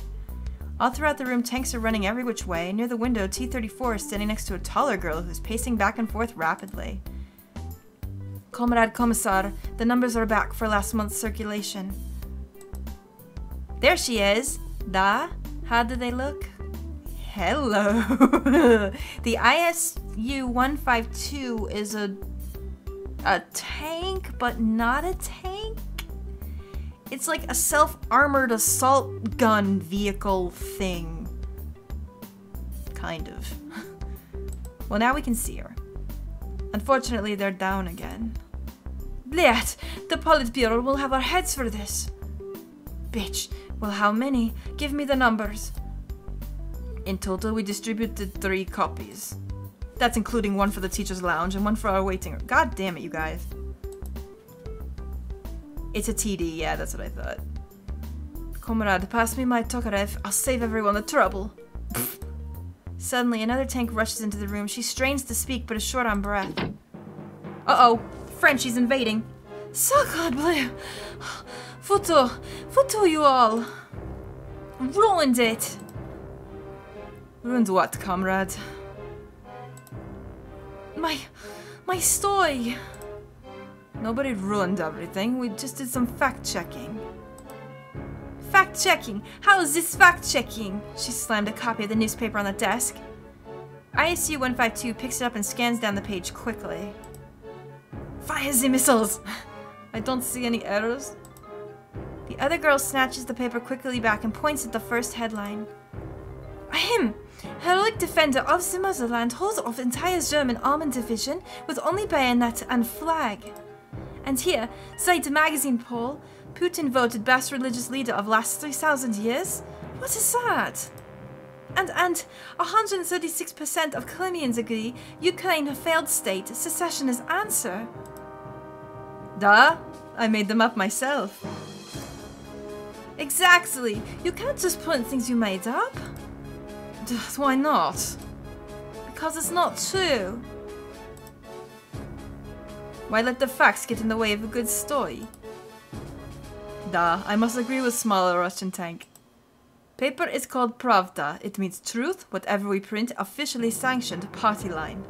All throughout the room, tanks are running every which way. Near the window, T-34 is standing next to a taller girl who's pacing back and forth rapidly. Comrade Commissar, the numbers are back for last month's circulation. There she is. Da, how do they look? Hello. the ISU 152 is a a tank, but not a tank. It's like a self-armored assault gun vehicle thing. Kind of. well, now we can see her. Unfortunately, they're down again. Blech! The Politburo will have our heads for this. Bitch. Well, how many? Give me the numbers. In total, we distributed three copies. That's including one for the teacher's lounge and one for our waiting room. God damn it, you guys. It's a TD, yeah, that's what I thought. Comrade, pass me my Tokarev. I'll save everyone the trouble. Suddenly, another tank rushes into the room. She strains to speak, but is short on breath. Uh-oh. Frenchie's invading. Sacre bleu! Photo! Photo you all! Ruined it! Ruined what, comrade? My... my story! Nobody ruined everything, we just did some fact-checking. Fact-checking? How is this fact-checking? She slammed a copy of the newspaper on the desk. ISU-152 picks it up and scans down the page quickly. Fire the missiles! I don't see any errors. The other girl snatches the paper quickly back and points at the first headline. Ahem! Heroic defender of the motherland holds off entire German armoured division with only bayonet and flag. And here, cite magazine poll, Putin voted best religious leader of last 3,000 years? What is that? And and 136% of Crimeans agree Ukraine a failed state, secession is answer. Duh, I made them up myself. Exactly, you can't just print things you made up. Why not? Because it's not true. Why let the facts get in the way of a good story? Da, I must agree with smaller Russian tank. Paper is called Pravda. It means truth, whatever we print, officially sanctioned party line.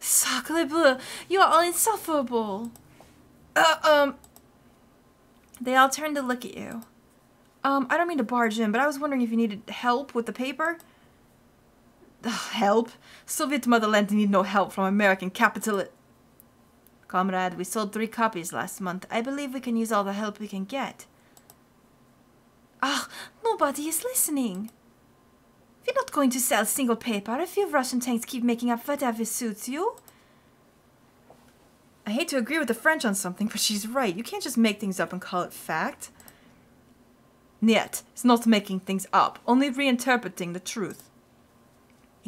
Sacre bleu, you are all insufferable. Uh, um. They all turned to look at you. Um, I don't mean to barge in, but I was wondering if you needed help with the paper? Help? Soviet motherland need no help from American capital. Comrade, we sold three copies last month. I believe we can use all the help we can get. Ah, nobody is listening. We're not going to sell single paper if you Russian tanks keep making up whatever suits you. I hate to agree with the French on something, but she's right. You can't just make things up and call it fact. Niet, it's not making things up, only reinterpreting the truth.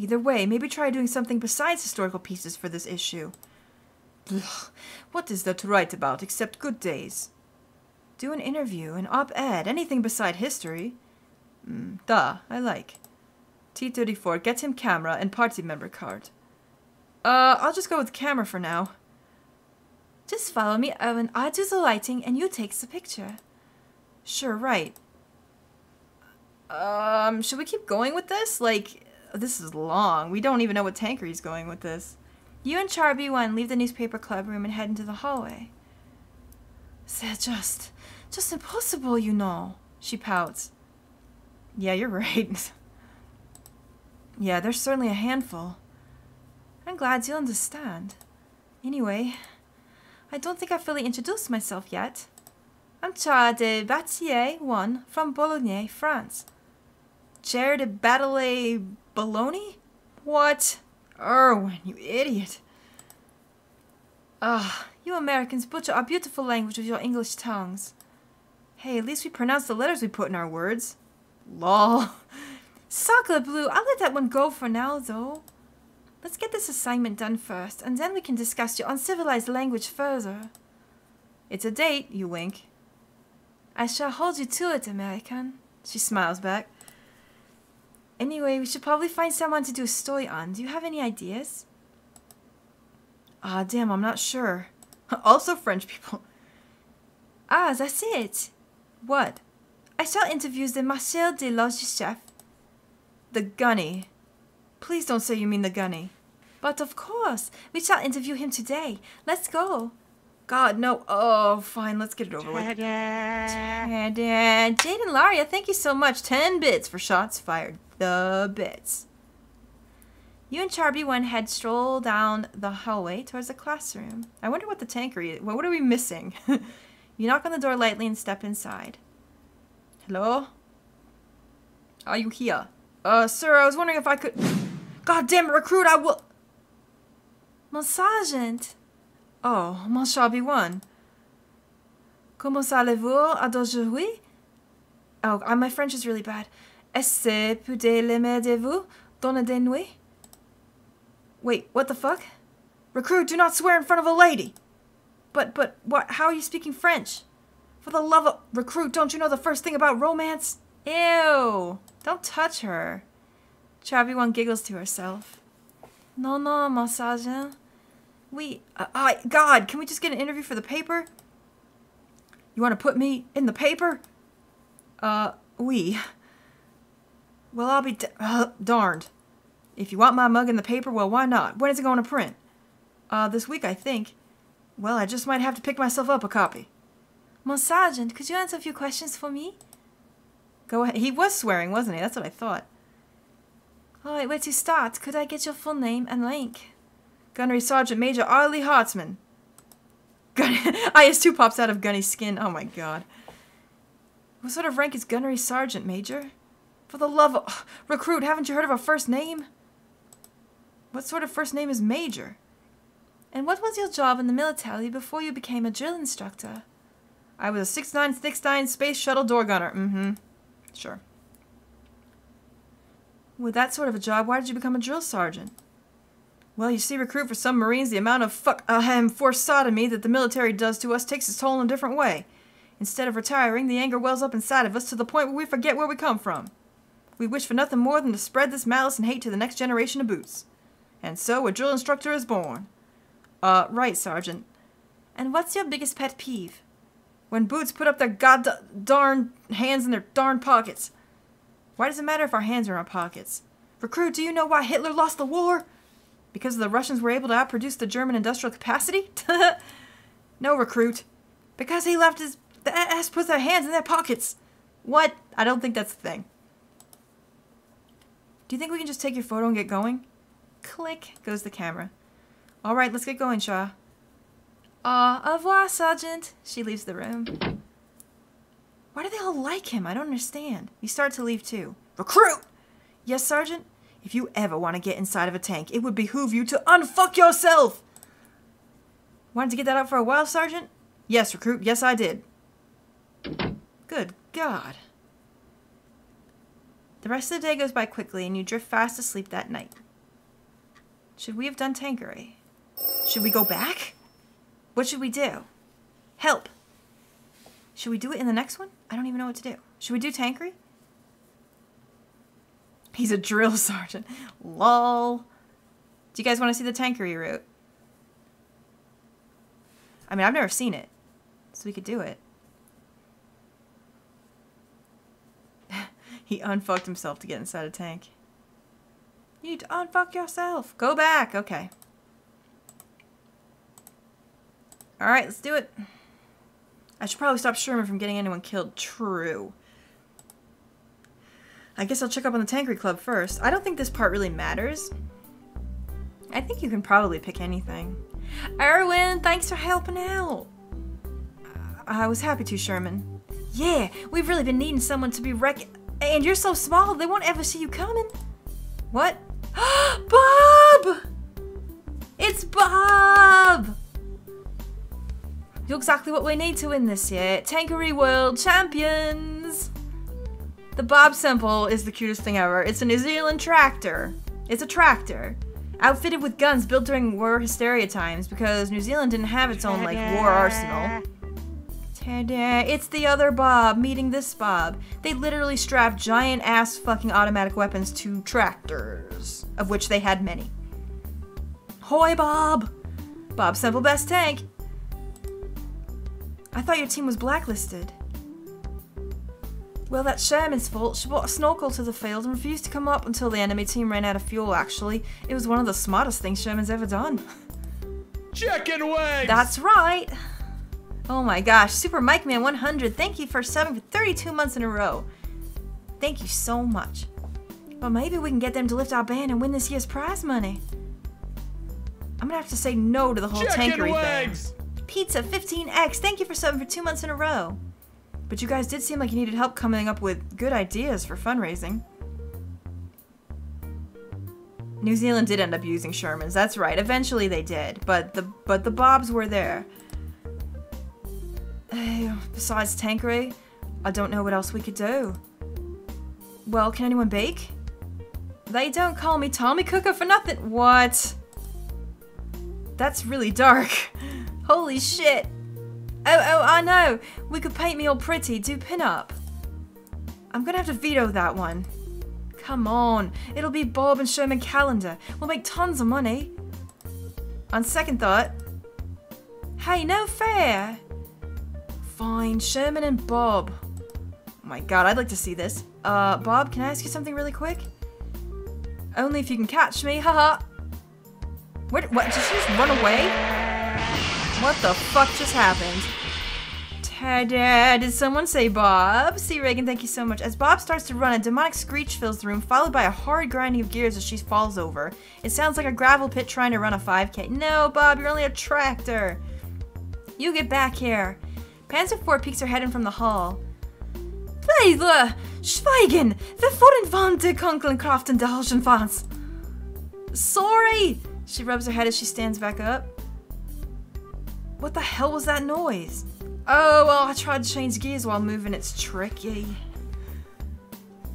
Either way, maybe try doing something besides historical pieces for this issue. Ugh, what is there to write about except good days? Do an interview, an op-ed, anything beside history. Mm, duh, I like. T-34, get him camera and party member card. Uh, I'll just go with camera for now. Just follow me, Owen. I do the lighting and you takes the picture. Sure, right. Um, should we keep going with this? Like, this is long. We don't even know what tanker he's going with this. You and Char B1 leave the newspaper club room and head into the hallway. They're just, just impossible, you know. She pouts. Yeah, you're right. yeah, there's certainly a handful. I'm glad you understand. Anyway, I don't think I've fully introduced myself yet. I'm Char de Bataille 1 from Bologna, France. Chair de Battle Bologna? What? Erwin, you idiot. Ah, you Americans butcher our beautiful language with your English tongues. Hey, at least we pronounce the letters we put in our words. Lol. Sacre bleu, I'll let that one go for now, though. Let's get this assignment done first, and then we can discuss your uncivilized language further. It's a date, you wink. I shall hold you to it, American. She smiles back. Anyway, we should probably find someone to do a story on. Do you have any ideas? Ah, damn, I'm not sure. also French people. Ah, that's it. What? I saw interviews de Marcel de Logechef. The gunny. Please don't say you mean the gunny. But of course, we shall interview him today. Let's go. God, no. Oh, fine. Let's get it over with. Ta-da. Jade and Laria, thank you so much. 10 bits for shots fired. The bits. You and Charby one head stroll down the hallway towards the classroom. I wonder what the tankery is. What are we missing? you knock on the door lightly and step inside. Hello? Are you here? Uh, sir, I was wondering if I could... God damn it, recruit, I will... Mon sergeant. Oh, mon Charby one. Comment allez-vous aujourd'hui? Oh, uh, my French is really bad. Est-ce que peut l'aimez-vous dans des nuits? Wait, what the fuck? Recruit, do not swear in front of a lady! But, but, what, how are you speaking French? For the love of, recruit, don't you know the first thing about romance? Ew! Don't touch her. Chavi giggles to herself. No, no, massage. We, uh, I, God, can we just get an interview for the paper? You want to put me in the paper? Uh, we. Well, I'll be uh, darned. If you want my mug in the paper, well, why not? When is it going to print? Uh, this week, I think. Well, I just might have to pick myself up a copy. Mon sergeant, could you answer a few questions for me? Go ahead. He was swearing, wasn't he? That's what I thought. All right, where to start? Could I get your full name and rank? Gunnery Sergeant Major Arlie Hartzman. Gun IS-2 pops out of Gunny's skin. Oh my god. What sort of rank is Gunnery Sergeant, Major? For the love of... Recruit, haven't you heard of a first name? What sort of first name is Major? And what was your job in the military before you became a drill instructor? I was a 6969 Space Shuttle door gunner. Mm-hmm. Sure. With that sort of a job, why did you become a drill sergeant? Well, you see, recruit for some Marines, the amount of fuck ahem forced sodomy that the military does to us takes its toll in a different way. Instead of retiring, the anger wells up inside of us to the point where we forget where we come from. We wish for nothing more than to spread this malice and hate to the next generation of boots. And so a drill instructor is born. Uh, right, Sergeant. And what's your biggest pet peeve? When boots put up their god darn hands in their darn pockets. Why does it matter if our hands are in our pockets? Recruit, do you know why Hitler lost the war? Because the Russians were able to outproduce the German industrial capacity? no, recruit. Because he left his ass put their hands in their pockets. What? I don't think that's the thing. Do you think we can just take your photo and get going? Click goes the camera. All right, let's get going, Shaw. Au revoir, Sergeant. She leaves the room. Why do they all like him? I don't understand. You start to leave too. Recruit! Yes, Sergeant? If you ever want to get inside of a tank, it would behoove you to unfuck yourself! Wanted to get that up for a while, Sergeant? Yes, recruit. Yes, I did. Good God. The rest of the day goes by quickly, and you drift fast asleep that night. Should we have done Tankery? Should we go back? What should we do? Help. Should we do it in the next one? I don't even know what to do. Should we do Tankery? He's a drill sergeant. Lol. Do you guys want to see the Tankery route? I mean, I've never seen it, so we could do it. He unfucked himself to get inside a tank. You need to unfuck yourself. Go back. Okay. Alright, let's do it. I should probably stop Sherman from getting anyone killed. True. I guess I'll check up on the Tankery Club first. I don't think this part really matters. I think you can probably pick anything. Erwin, thanks for helping out. Uh, I was happy to, Sherman. Yeah, we've really been needing someone to be wreck- And you're so small, they won't ever see you coming. What? Bob! It's Bob! You're exactly what we need to win this year. Tankery World Champions! The Bob Semple is the cutest thing ever. It's a New Zealand tractor. It's a tractor. Outfitted with guns built during war hysteria times because New Zealand didn't have its own, like, war arsenal. Ta-da! It's the other Bob meeting this Bob. They literally strapped giant ass fucking automatic weapons to tractors, of which they had many. Hoy, Bob! Bob Semple Best Tank. I thought your team was blacklisted. Well, that's Sherman's fault. She brought a snorkel to the field and refused to come up until the enemy team ran out of fuel, actually. It was one of the smartest things Sherman's ever done. Chicken wings! That's right! Oh my gosh, Super Mike Man 100, thank you for subbing for 32 months in a row. Thank you so much. But maybe we can get them to lift our band and win this year's prize money. I'm gonna have to say no to the whole Chicken tankery wings! thing. Pizza 15X, thank you for subbing for two months in a row. But you guys did seem like you needed help coming up with good ideas for fundraising. New Zealand did end up using Shermans. That's right. Eventually they did, but the but the Bobs were there. Besides Tankery, I don't know what else we could do. Well, can anyone bake? They don't call me Tommy Cooker for nothing. What? That's really dark. Holy shit. Oh, oh, I know. We could paint me all pretty, do pin-up. I'm gonna have to veto that one. Come on. It'll be Bob and Sherman calendar. We'll make tons of money. On second thought. Hey, no fair. Fine, Sherman and Bob. Oh my god, I'd like to see this. Uh, Bob, can I ask you something really quick? Only if you can catch me, haha. What, did she just run away? What the fuck just happened? Ta-da! Did someone say Bob? See, Reagan, thank you so much. As Bob starts to run, a demonic screech fills the room, followed by a hard grinding of gears as she falls over. It sounds like a gravel pit trying to run a 5k. No, Bob, you're only a tractor. You get back here. Panzer IV peeks her head in from the hall. Leila! Schweigen! Wir wurden von der Kunkelkraft in der Halschenfass. Sorry! She rubs her head as she stands back up. What the hell was that noise? Oh, well, I tried to change gears while moving. It's tricky.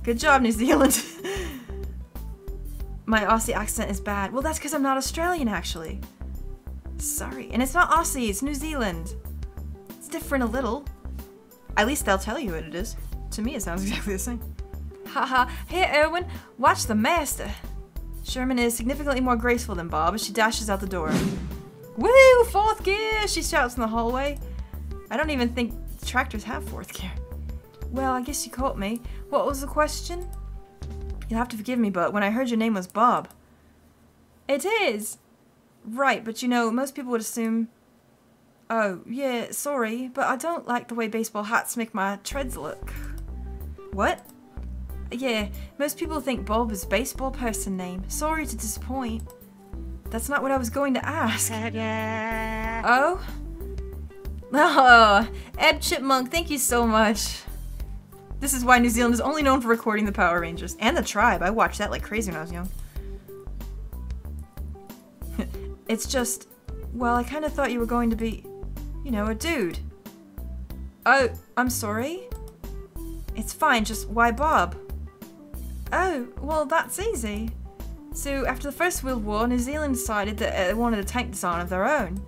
Good job, New Zealand. My Aussie accent is bad. Well, that's because I'm not Australian, actually. Sorry. And it's not Aussie, it's New Zealand. It's different a little. At least they'll tell you what it is. To me, it sounds exactly the same. Haha. Here, Erwin, watch the master. Sherman is significantly more graceful than Bob as she dashes out the door. Woo! Fourth gear! She shouts in the hallway. I don't even think tractors have fourth gear. Well, I guess you caught me. What was the question? You'll have to forgive me, but when I heard your name was Bob. It is! Right, but you know, most people would assume. Oh, yeah, sorry, but I don't like the way baseball hats make my treads look. What? Yeah, most people think Bob is a baseball person name. Sorry to disappoint. That's not what I was going to ask. Oh? Oh, Ed Chipmunk, thank you so much. This is why New Zealand is only known for recording the Power Rangers. And the Tribe. I watched that like crazy when I was young. it's just, well, I kind of thought you were going to be, you know, a dude. Oh, I'm sorry? It's fine, just why Bob? Oh, well, that's easy. So, after the First World War, New Zealand decided that they wanted a tank design of their own.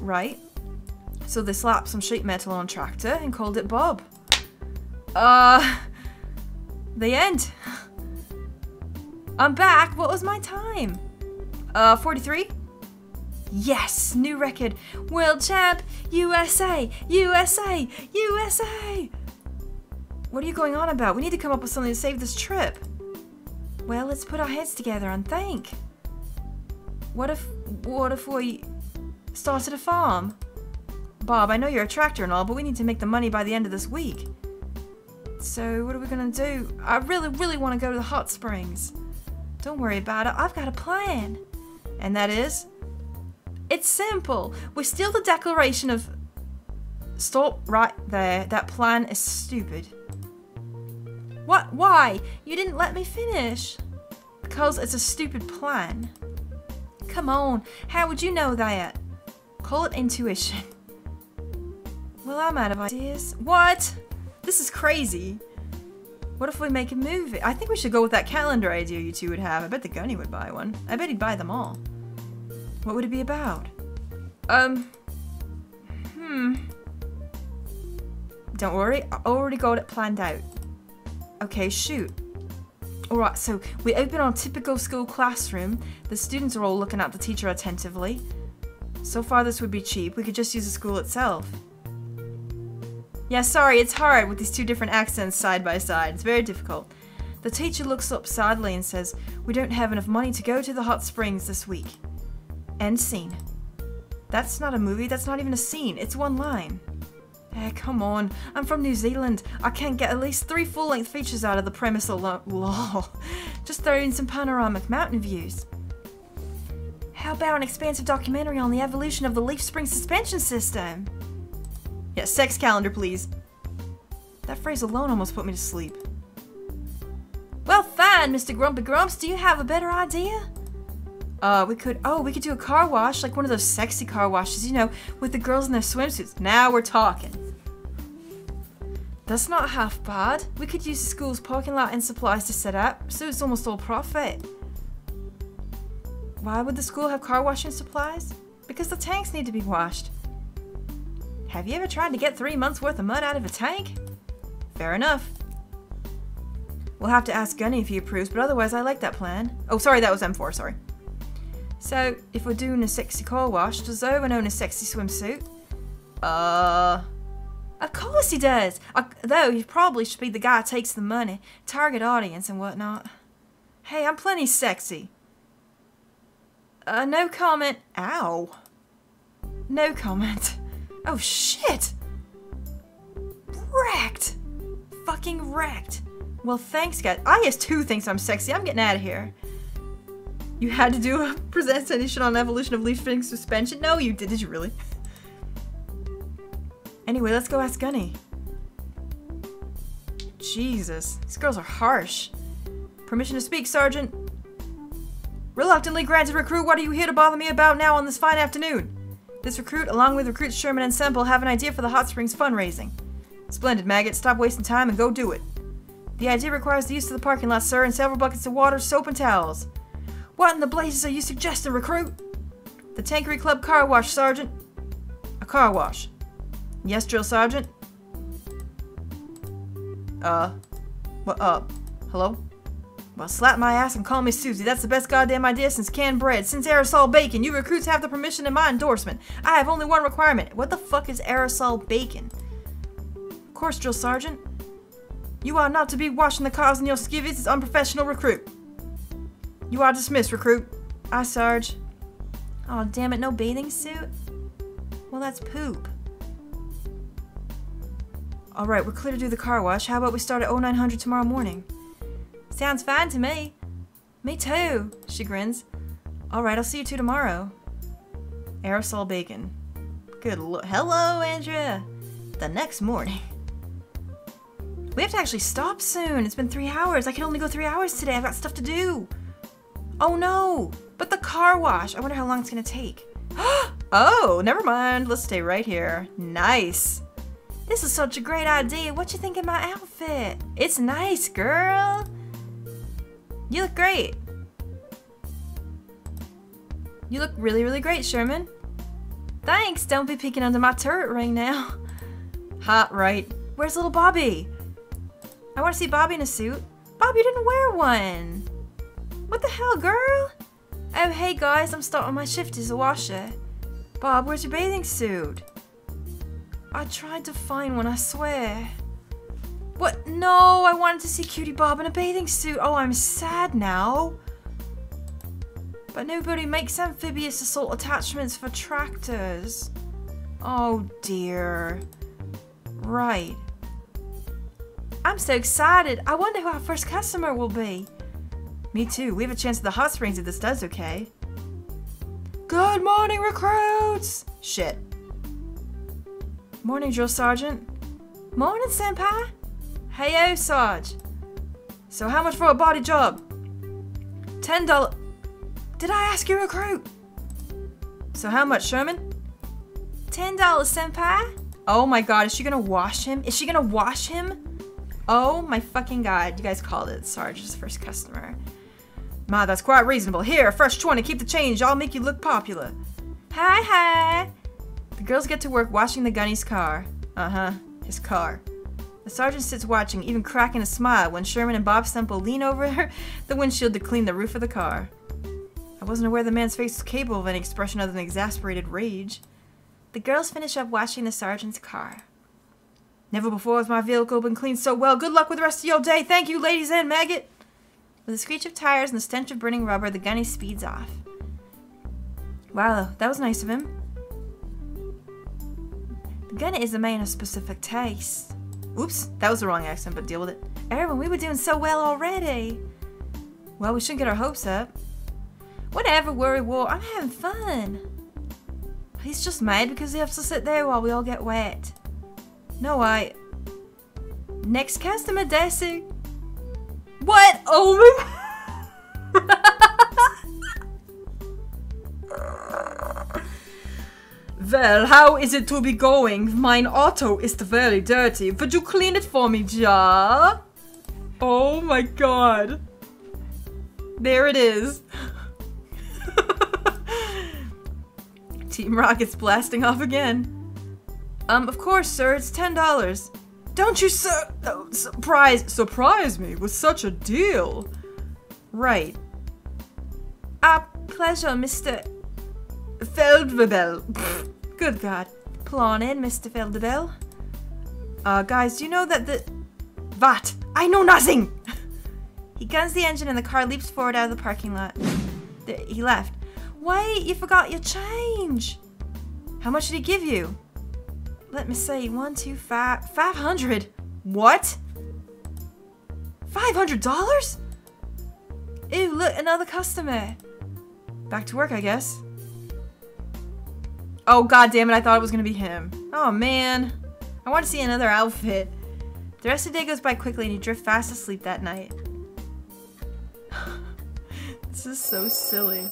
Right? So they slapped some sheet metal on a tractor and called it Bob. Uh. The end. I'm back. What was my time? Uh, 43? Yes, new record. World champ. USA. USA. USA. What are you going on about? We need to come up with something to save this trip. Well, let's put our heads together and think. What if, what if we started a farm? Bob, I know you're a tractor and all, but we need to make the money by the end of this week. So, what are we gonna do? I really, really want to go to the hot springs. Don't worry about it, I've got a plan. And that is? It's simple. We steal the declaration of. Stop right there. That plan is stupid. What? Why? You didn't let me finish. Because it's a stupid plan. Come on, how would you know that? Call it intuition. Well, I'm out of ideas. What? This is crazy. What if we make a movie? I think we should go with that calendar idea you two would have. I bet the Gunny would buy one. I bet he'd buy them all. What would it be about? Um. Hmm. Don't worry, I already got it planned out. Okay, shoot. Alright, so we open our typical school classroom. The students are all looking at the teacher attentively. So far, this would be cheap. We could just use the school itself. Yeah, sorry, it's hard with these two different accents side by side. It's very difficult. The teacher looks up sadly and says, We don't have enough money to go to the hot springs this week. End scene. That's not a movie, that's not even a scene, it's one line. Eh, come on. I'm from New Zealand. I can't get at least three full-length features out of the premise alone. Just throw in some panoramic mountain views. How about an expansive documentary on the evolution of the leaf spring suspension system? Yeah, sex calendar, please. That phrase alone almost put me to sleep. Well, fine, Mr. Grumpy Grumps. Do you have a better idea? Uh, we could, oh, we could do a car wash, like one of those sexy car washes, you know, with the girls in their swimsuits. Now we're talking. That's not half bad. We could use the school's parking lot and supplies to set up, so it's almost all profit. Why would the school have car washing supplies? Because the tanks need to be washed. Have you ever tried to get three months worth of mud out of a tank? Fair enough. We'll have to ask Gunny if he approves, but otherwise I like that plan. Oh, sorry, that was M4, sorry. So, if we're doing a sexy car wash, does Erwin own a sexy swimsuit? Uh... Of course he does! Uh, though, he probably should be the guy takes the money, target audience and whatnot. Hey, I'm plenty sexy. Uh, no comment. Ow. No comment. Oh shit! Wrecked! Fucking wrecked. Well, thanks, guys. I guess two thinks I'm sexy. I'm getting out of here. You had to do a presentation on evolution of leaf spring suspension? No, you did. Did you really? Anyway, let's go ask Gunny. Jesus, these girls are harsh. Permission to speak, Sergeant. Reluctantly granted, recruit. What are you here to bother me about now on this fine afternoon? This recruit, along with recruits Sherman and Semple, have an idea for the Hot Springs fundraising. Splendid, Maggot. Stop wasting time and go do it. The idea requires the use of the parking lot, sir, and several buckets of water, soap, and towels. What in the blazes are you suggesting, recruit? The Tankery Club car wash, Sergeant. A car wash. Yes, Drill Sergeant. Uh, what up? Hello? Well, slap my ass and call me Susie. That's the best goddamn idea since canned bread. Since aerosol bacon, you recruits have the permission and my endorsement. I have only one requirement. What the fuck is aerosol bacon? Of course, Drill Sergeant. You are not to be washing the cars in your skivvies as unprofessional recruit. You are dismissed, recruit. Aye, Sarge. Oh, damn it, no bathing suit? Well, that's poop. Alright, we're clear to do the car wash. How about we start at 0900 tomorrow morning? Sounds fine to me. Me too, she grins. Alright, I'll see you two tomorrow. Aerosol bacon. Good lo- Hello, Andrea! The next morning. We have to actually stop soon. It's been three hours. I can only go three hours today. I've got stuff to do. Oh no! But the car wash. I wonder how long it's gonna take. oh, never mind. Let's stay right here. Nice. This is such a great idea. What you think of my outfit? It's nice, girl. You look great. You look really, really great, Sherman. Thanks. Don't be peeking under my turret ring now. Hot, right? Where's little Bobby? I want to see Bobby in a suit. Bobby didn't wear one. What the hell, girl? Oh, hey guys, I'm starting my shift as a washer. Bob, where's your bathing suit? I tried to find one, I swear. What? No, I wanted to see Cutie Bob in a bathing suit. Oh, I'm sad now. But nobody makes amphibious assault attachments for tractors. Oh dear. Right. I'm so excited. I wonder who our first customer will be. Me too. We have a chance at the hot springs if this does okay. Good morning, recruits! Shit. Morning, drill sergeant. Morning, senpai. Heyo, Sarge. So how much for a body job? Ten dollar. Did I ask you, recruit? So how much, Sherman? Ten dollars, senpai. Oh my god, is she gonna wash him? Is she gonna wash him? Oh my fucking god, you guys called it Sarge's first customer. That's quite reasonable. Here, fresh 20, keep the change. I'll make you look popular. Hi, hi. The girls get to work washing the gunny's car. Uh-huh, his car. The sergeant sits watching, even cracking a smile when Sherman and Bob Semple lean over the windshield to clean the roof of the car. I wasn't aware the man's face was capable of any expression other than exasperated rage. The girls finish up washing the sergeant's car. Never before has my vehicle been cleaned so well. Good luck with the rest of your day. Thank you, ladies and maggot. With a screech of tires and the stench of burning rubber, the gunny speeds off. Wow, that was nice of him. The gunny is a man of specific taste. Oops, that was the wrong accent, but deal with it. Erwin, we were doing so well already. Well, we shouldn't get our hopes up. Whatever, worry war, I'm having fun. He's just mad because he has to sit there while we all get wet. No, I... Next customer, Desi. What? Oh my... well, how is it to be going? Mine auto is very dirty. Would you clean it for me, Ja? Oh my god. There it is. Team Rocket's blasting off again. Um, of course, sir, it's ten dollars. Don't you, sir, oh, surprise, surprise me with such a deal. Right. A pleasure, Mr. Feldwebel. Good God. Pull on in, Mr. Feldwebel. Uh, guys, do you know that the... What? I know nothing! he guns the engine and the car leaps forward out of the parking lot. He left. Wait, you forgot your change! How much did he give you? Let me see. One, two, five. Five hundred. What? Five hundred dollars? Ew, look, another customer. Back to work, I guess. Oh, god damn it, I thought it was gonna be him. Oh, man. I want to see another outfit. The rest of the day goes by quickly and you drift fast asleep that night. this is so silly.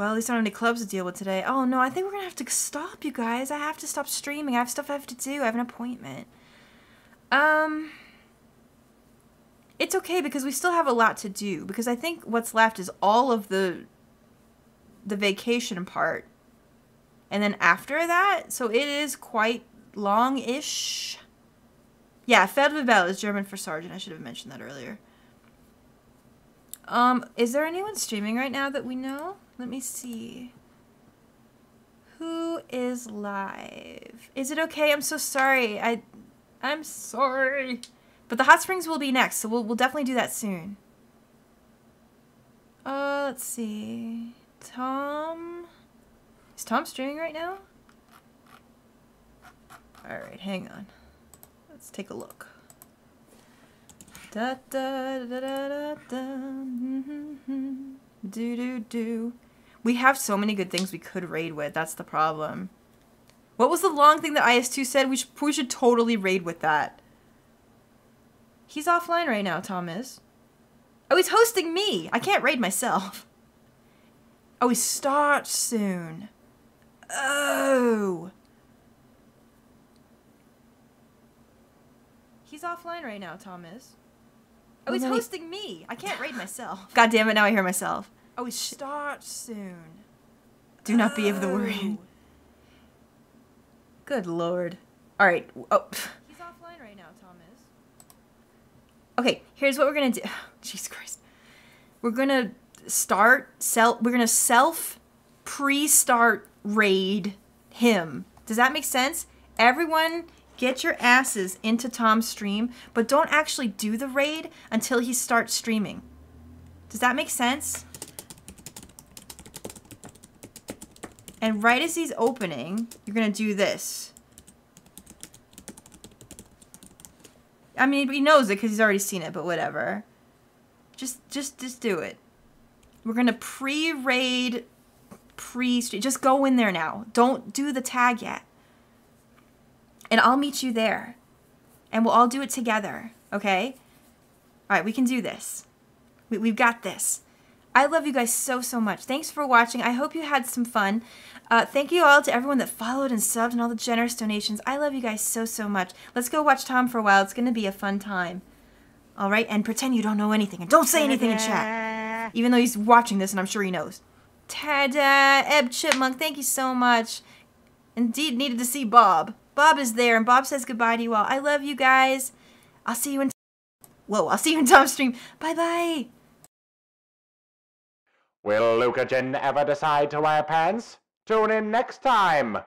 Well, at least I don't have any clubs to deal with today. Oh no, I think we're gonna have to stop, you guys. I have to stop streaming. I have stuff I have to do. I have an appointment. Um, it's okay because we still have a lot to do. Because I think what's left is all of the the vacation part, and then after that, so it is quite long-ish. Yeah, Feldwebel is German for sergeant. I should have mentioned that earlier. Um, is there anyone streaming right now that we know? Let me see. Who is live? Is it okay? I'm so sorry. I I'm sorry. But the hot springs will be next, so we'll we'll definitely do that soon. Uh, let's see. Tom Is Tom streaming right now? All right, hang on. Let's take a look. Da da da da da da. Do do do. We have so many good things we could raid with. That's the problem. What was the long thing that IS2 said? We should, we should totally raid with that. He's offline right now, Tom is. Oh, he's hosting me. I can't raid myself. Oh, he starts soon. Oh. He's offline right now, Tom is. Oh, he's hosting me. I can't raid myself. God damn it, now I hear myself. Oh, he starts soon. Do not be of the worry. Oh. Good lord. All right. Oh. He's offline right now, Tom is. Okay, here's what we're gonna do. Jesus Christ. We're gonna start self. We're gonna self pre-start raid him. Does that make sense? Everyone, get your asses into Tom's stream, but don't actually do the raid until he starts streaming. Does that make sense? And right as he's opening, you're gonna do this. I mean, he knows it because he's already seen it, but whatever. Just, just, just do it. We're gonna pre-raid, pre Just go in there now. Don't do the tag yet. And I'll meet you there, and we'll all do it together. Okay? All right, we can do this. We, we've got this. I love you guys so, so much. Thanks for watching. I hope you had some fun. Uh, thank you all to everyone that followed and subbed and all the generous donations. I love you guys so, so much. Let's go watch Tom for a while. It's going to be a fun time. All right? And pretend you don't know anything. And don't say anything in chat. Even though he's watching this and I'm sure he knows. Ta-da! Eb Chipmunk, thank you so much. Indeed, needed to see Bob. Bob is there, and Bob says goodbye to you all. I love you guys. I'll see you in... Whoa, I'll see you in Tom's stream. Bye-bye. Will Lucahjin ever decide to wear pants? Tune in next time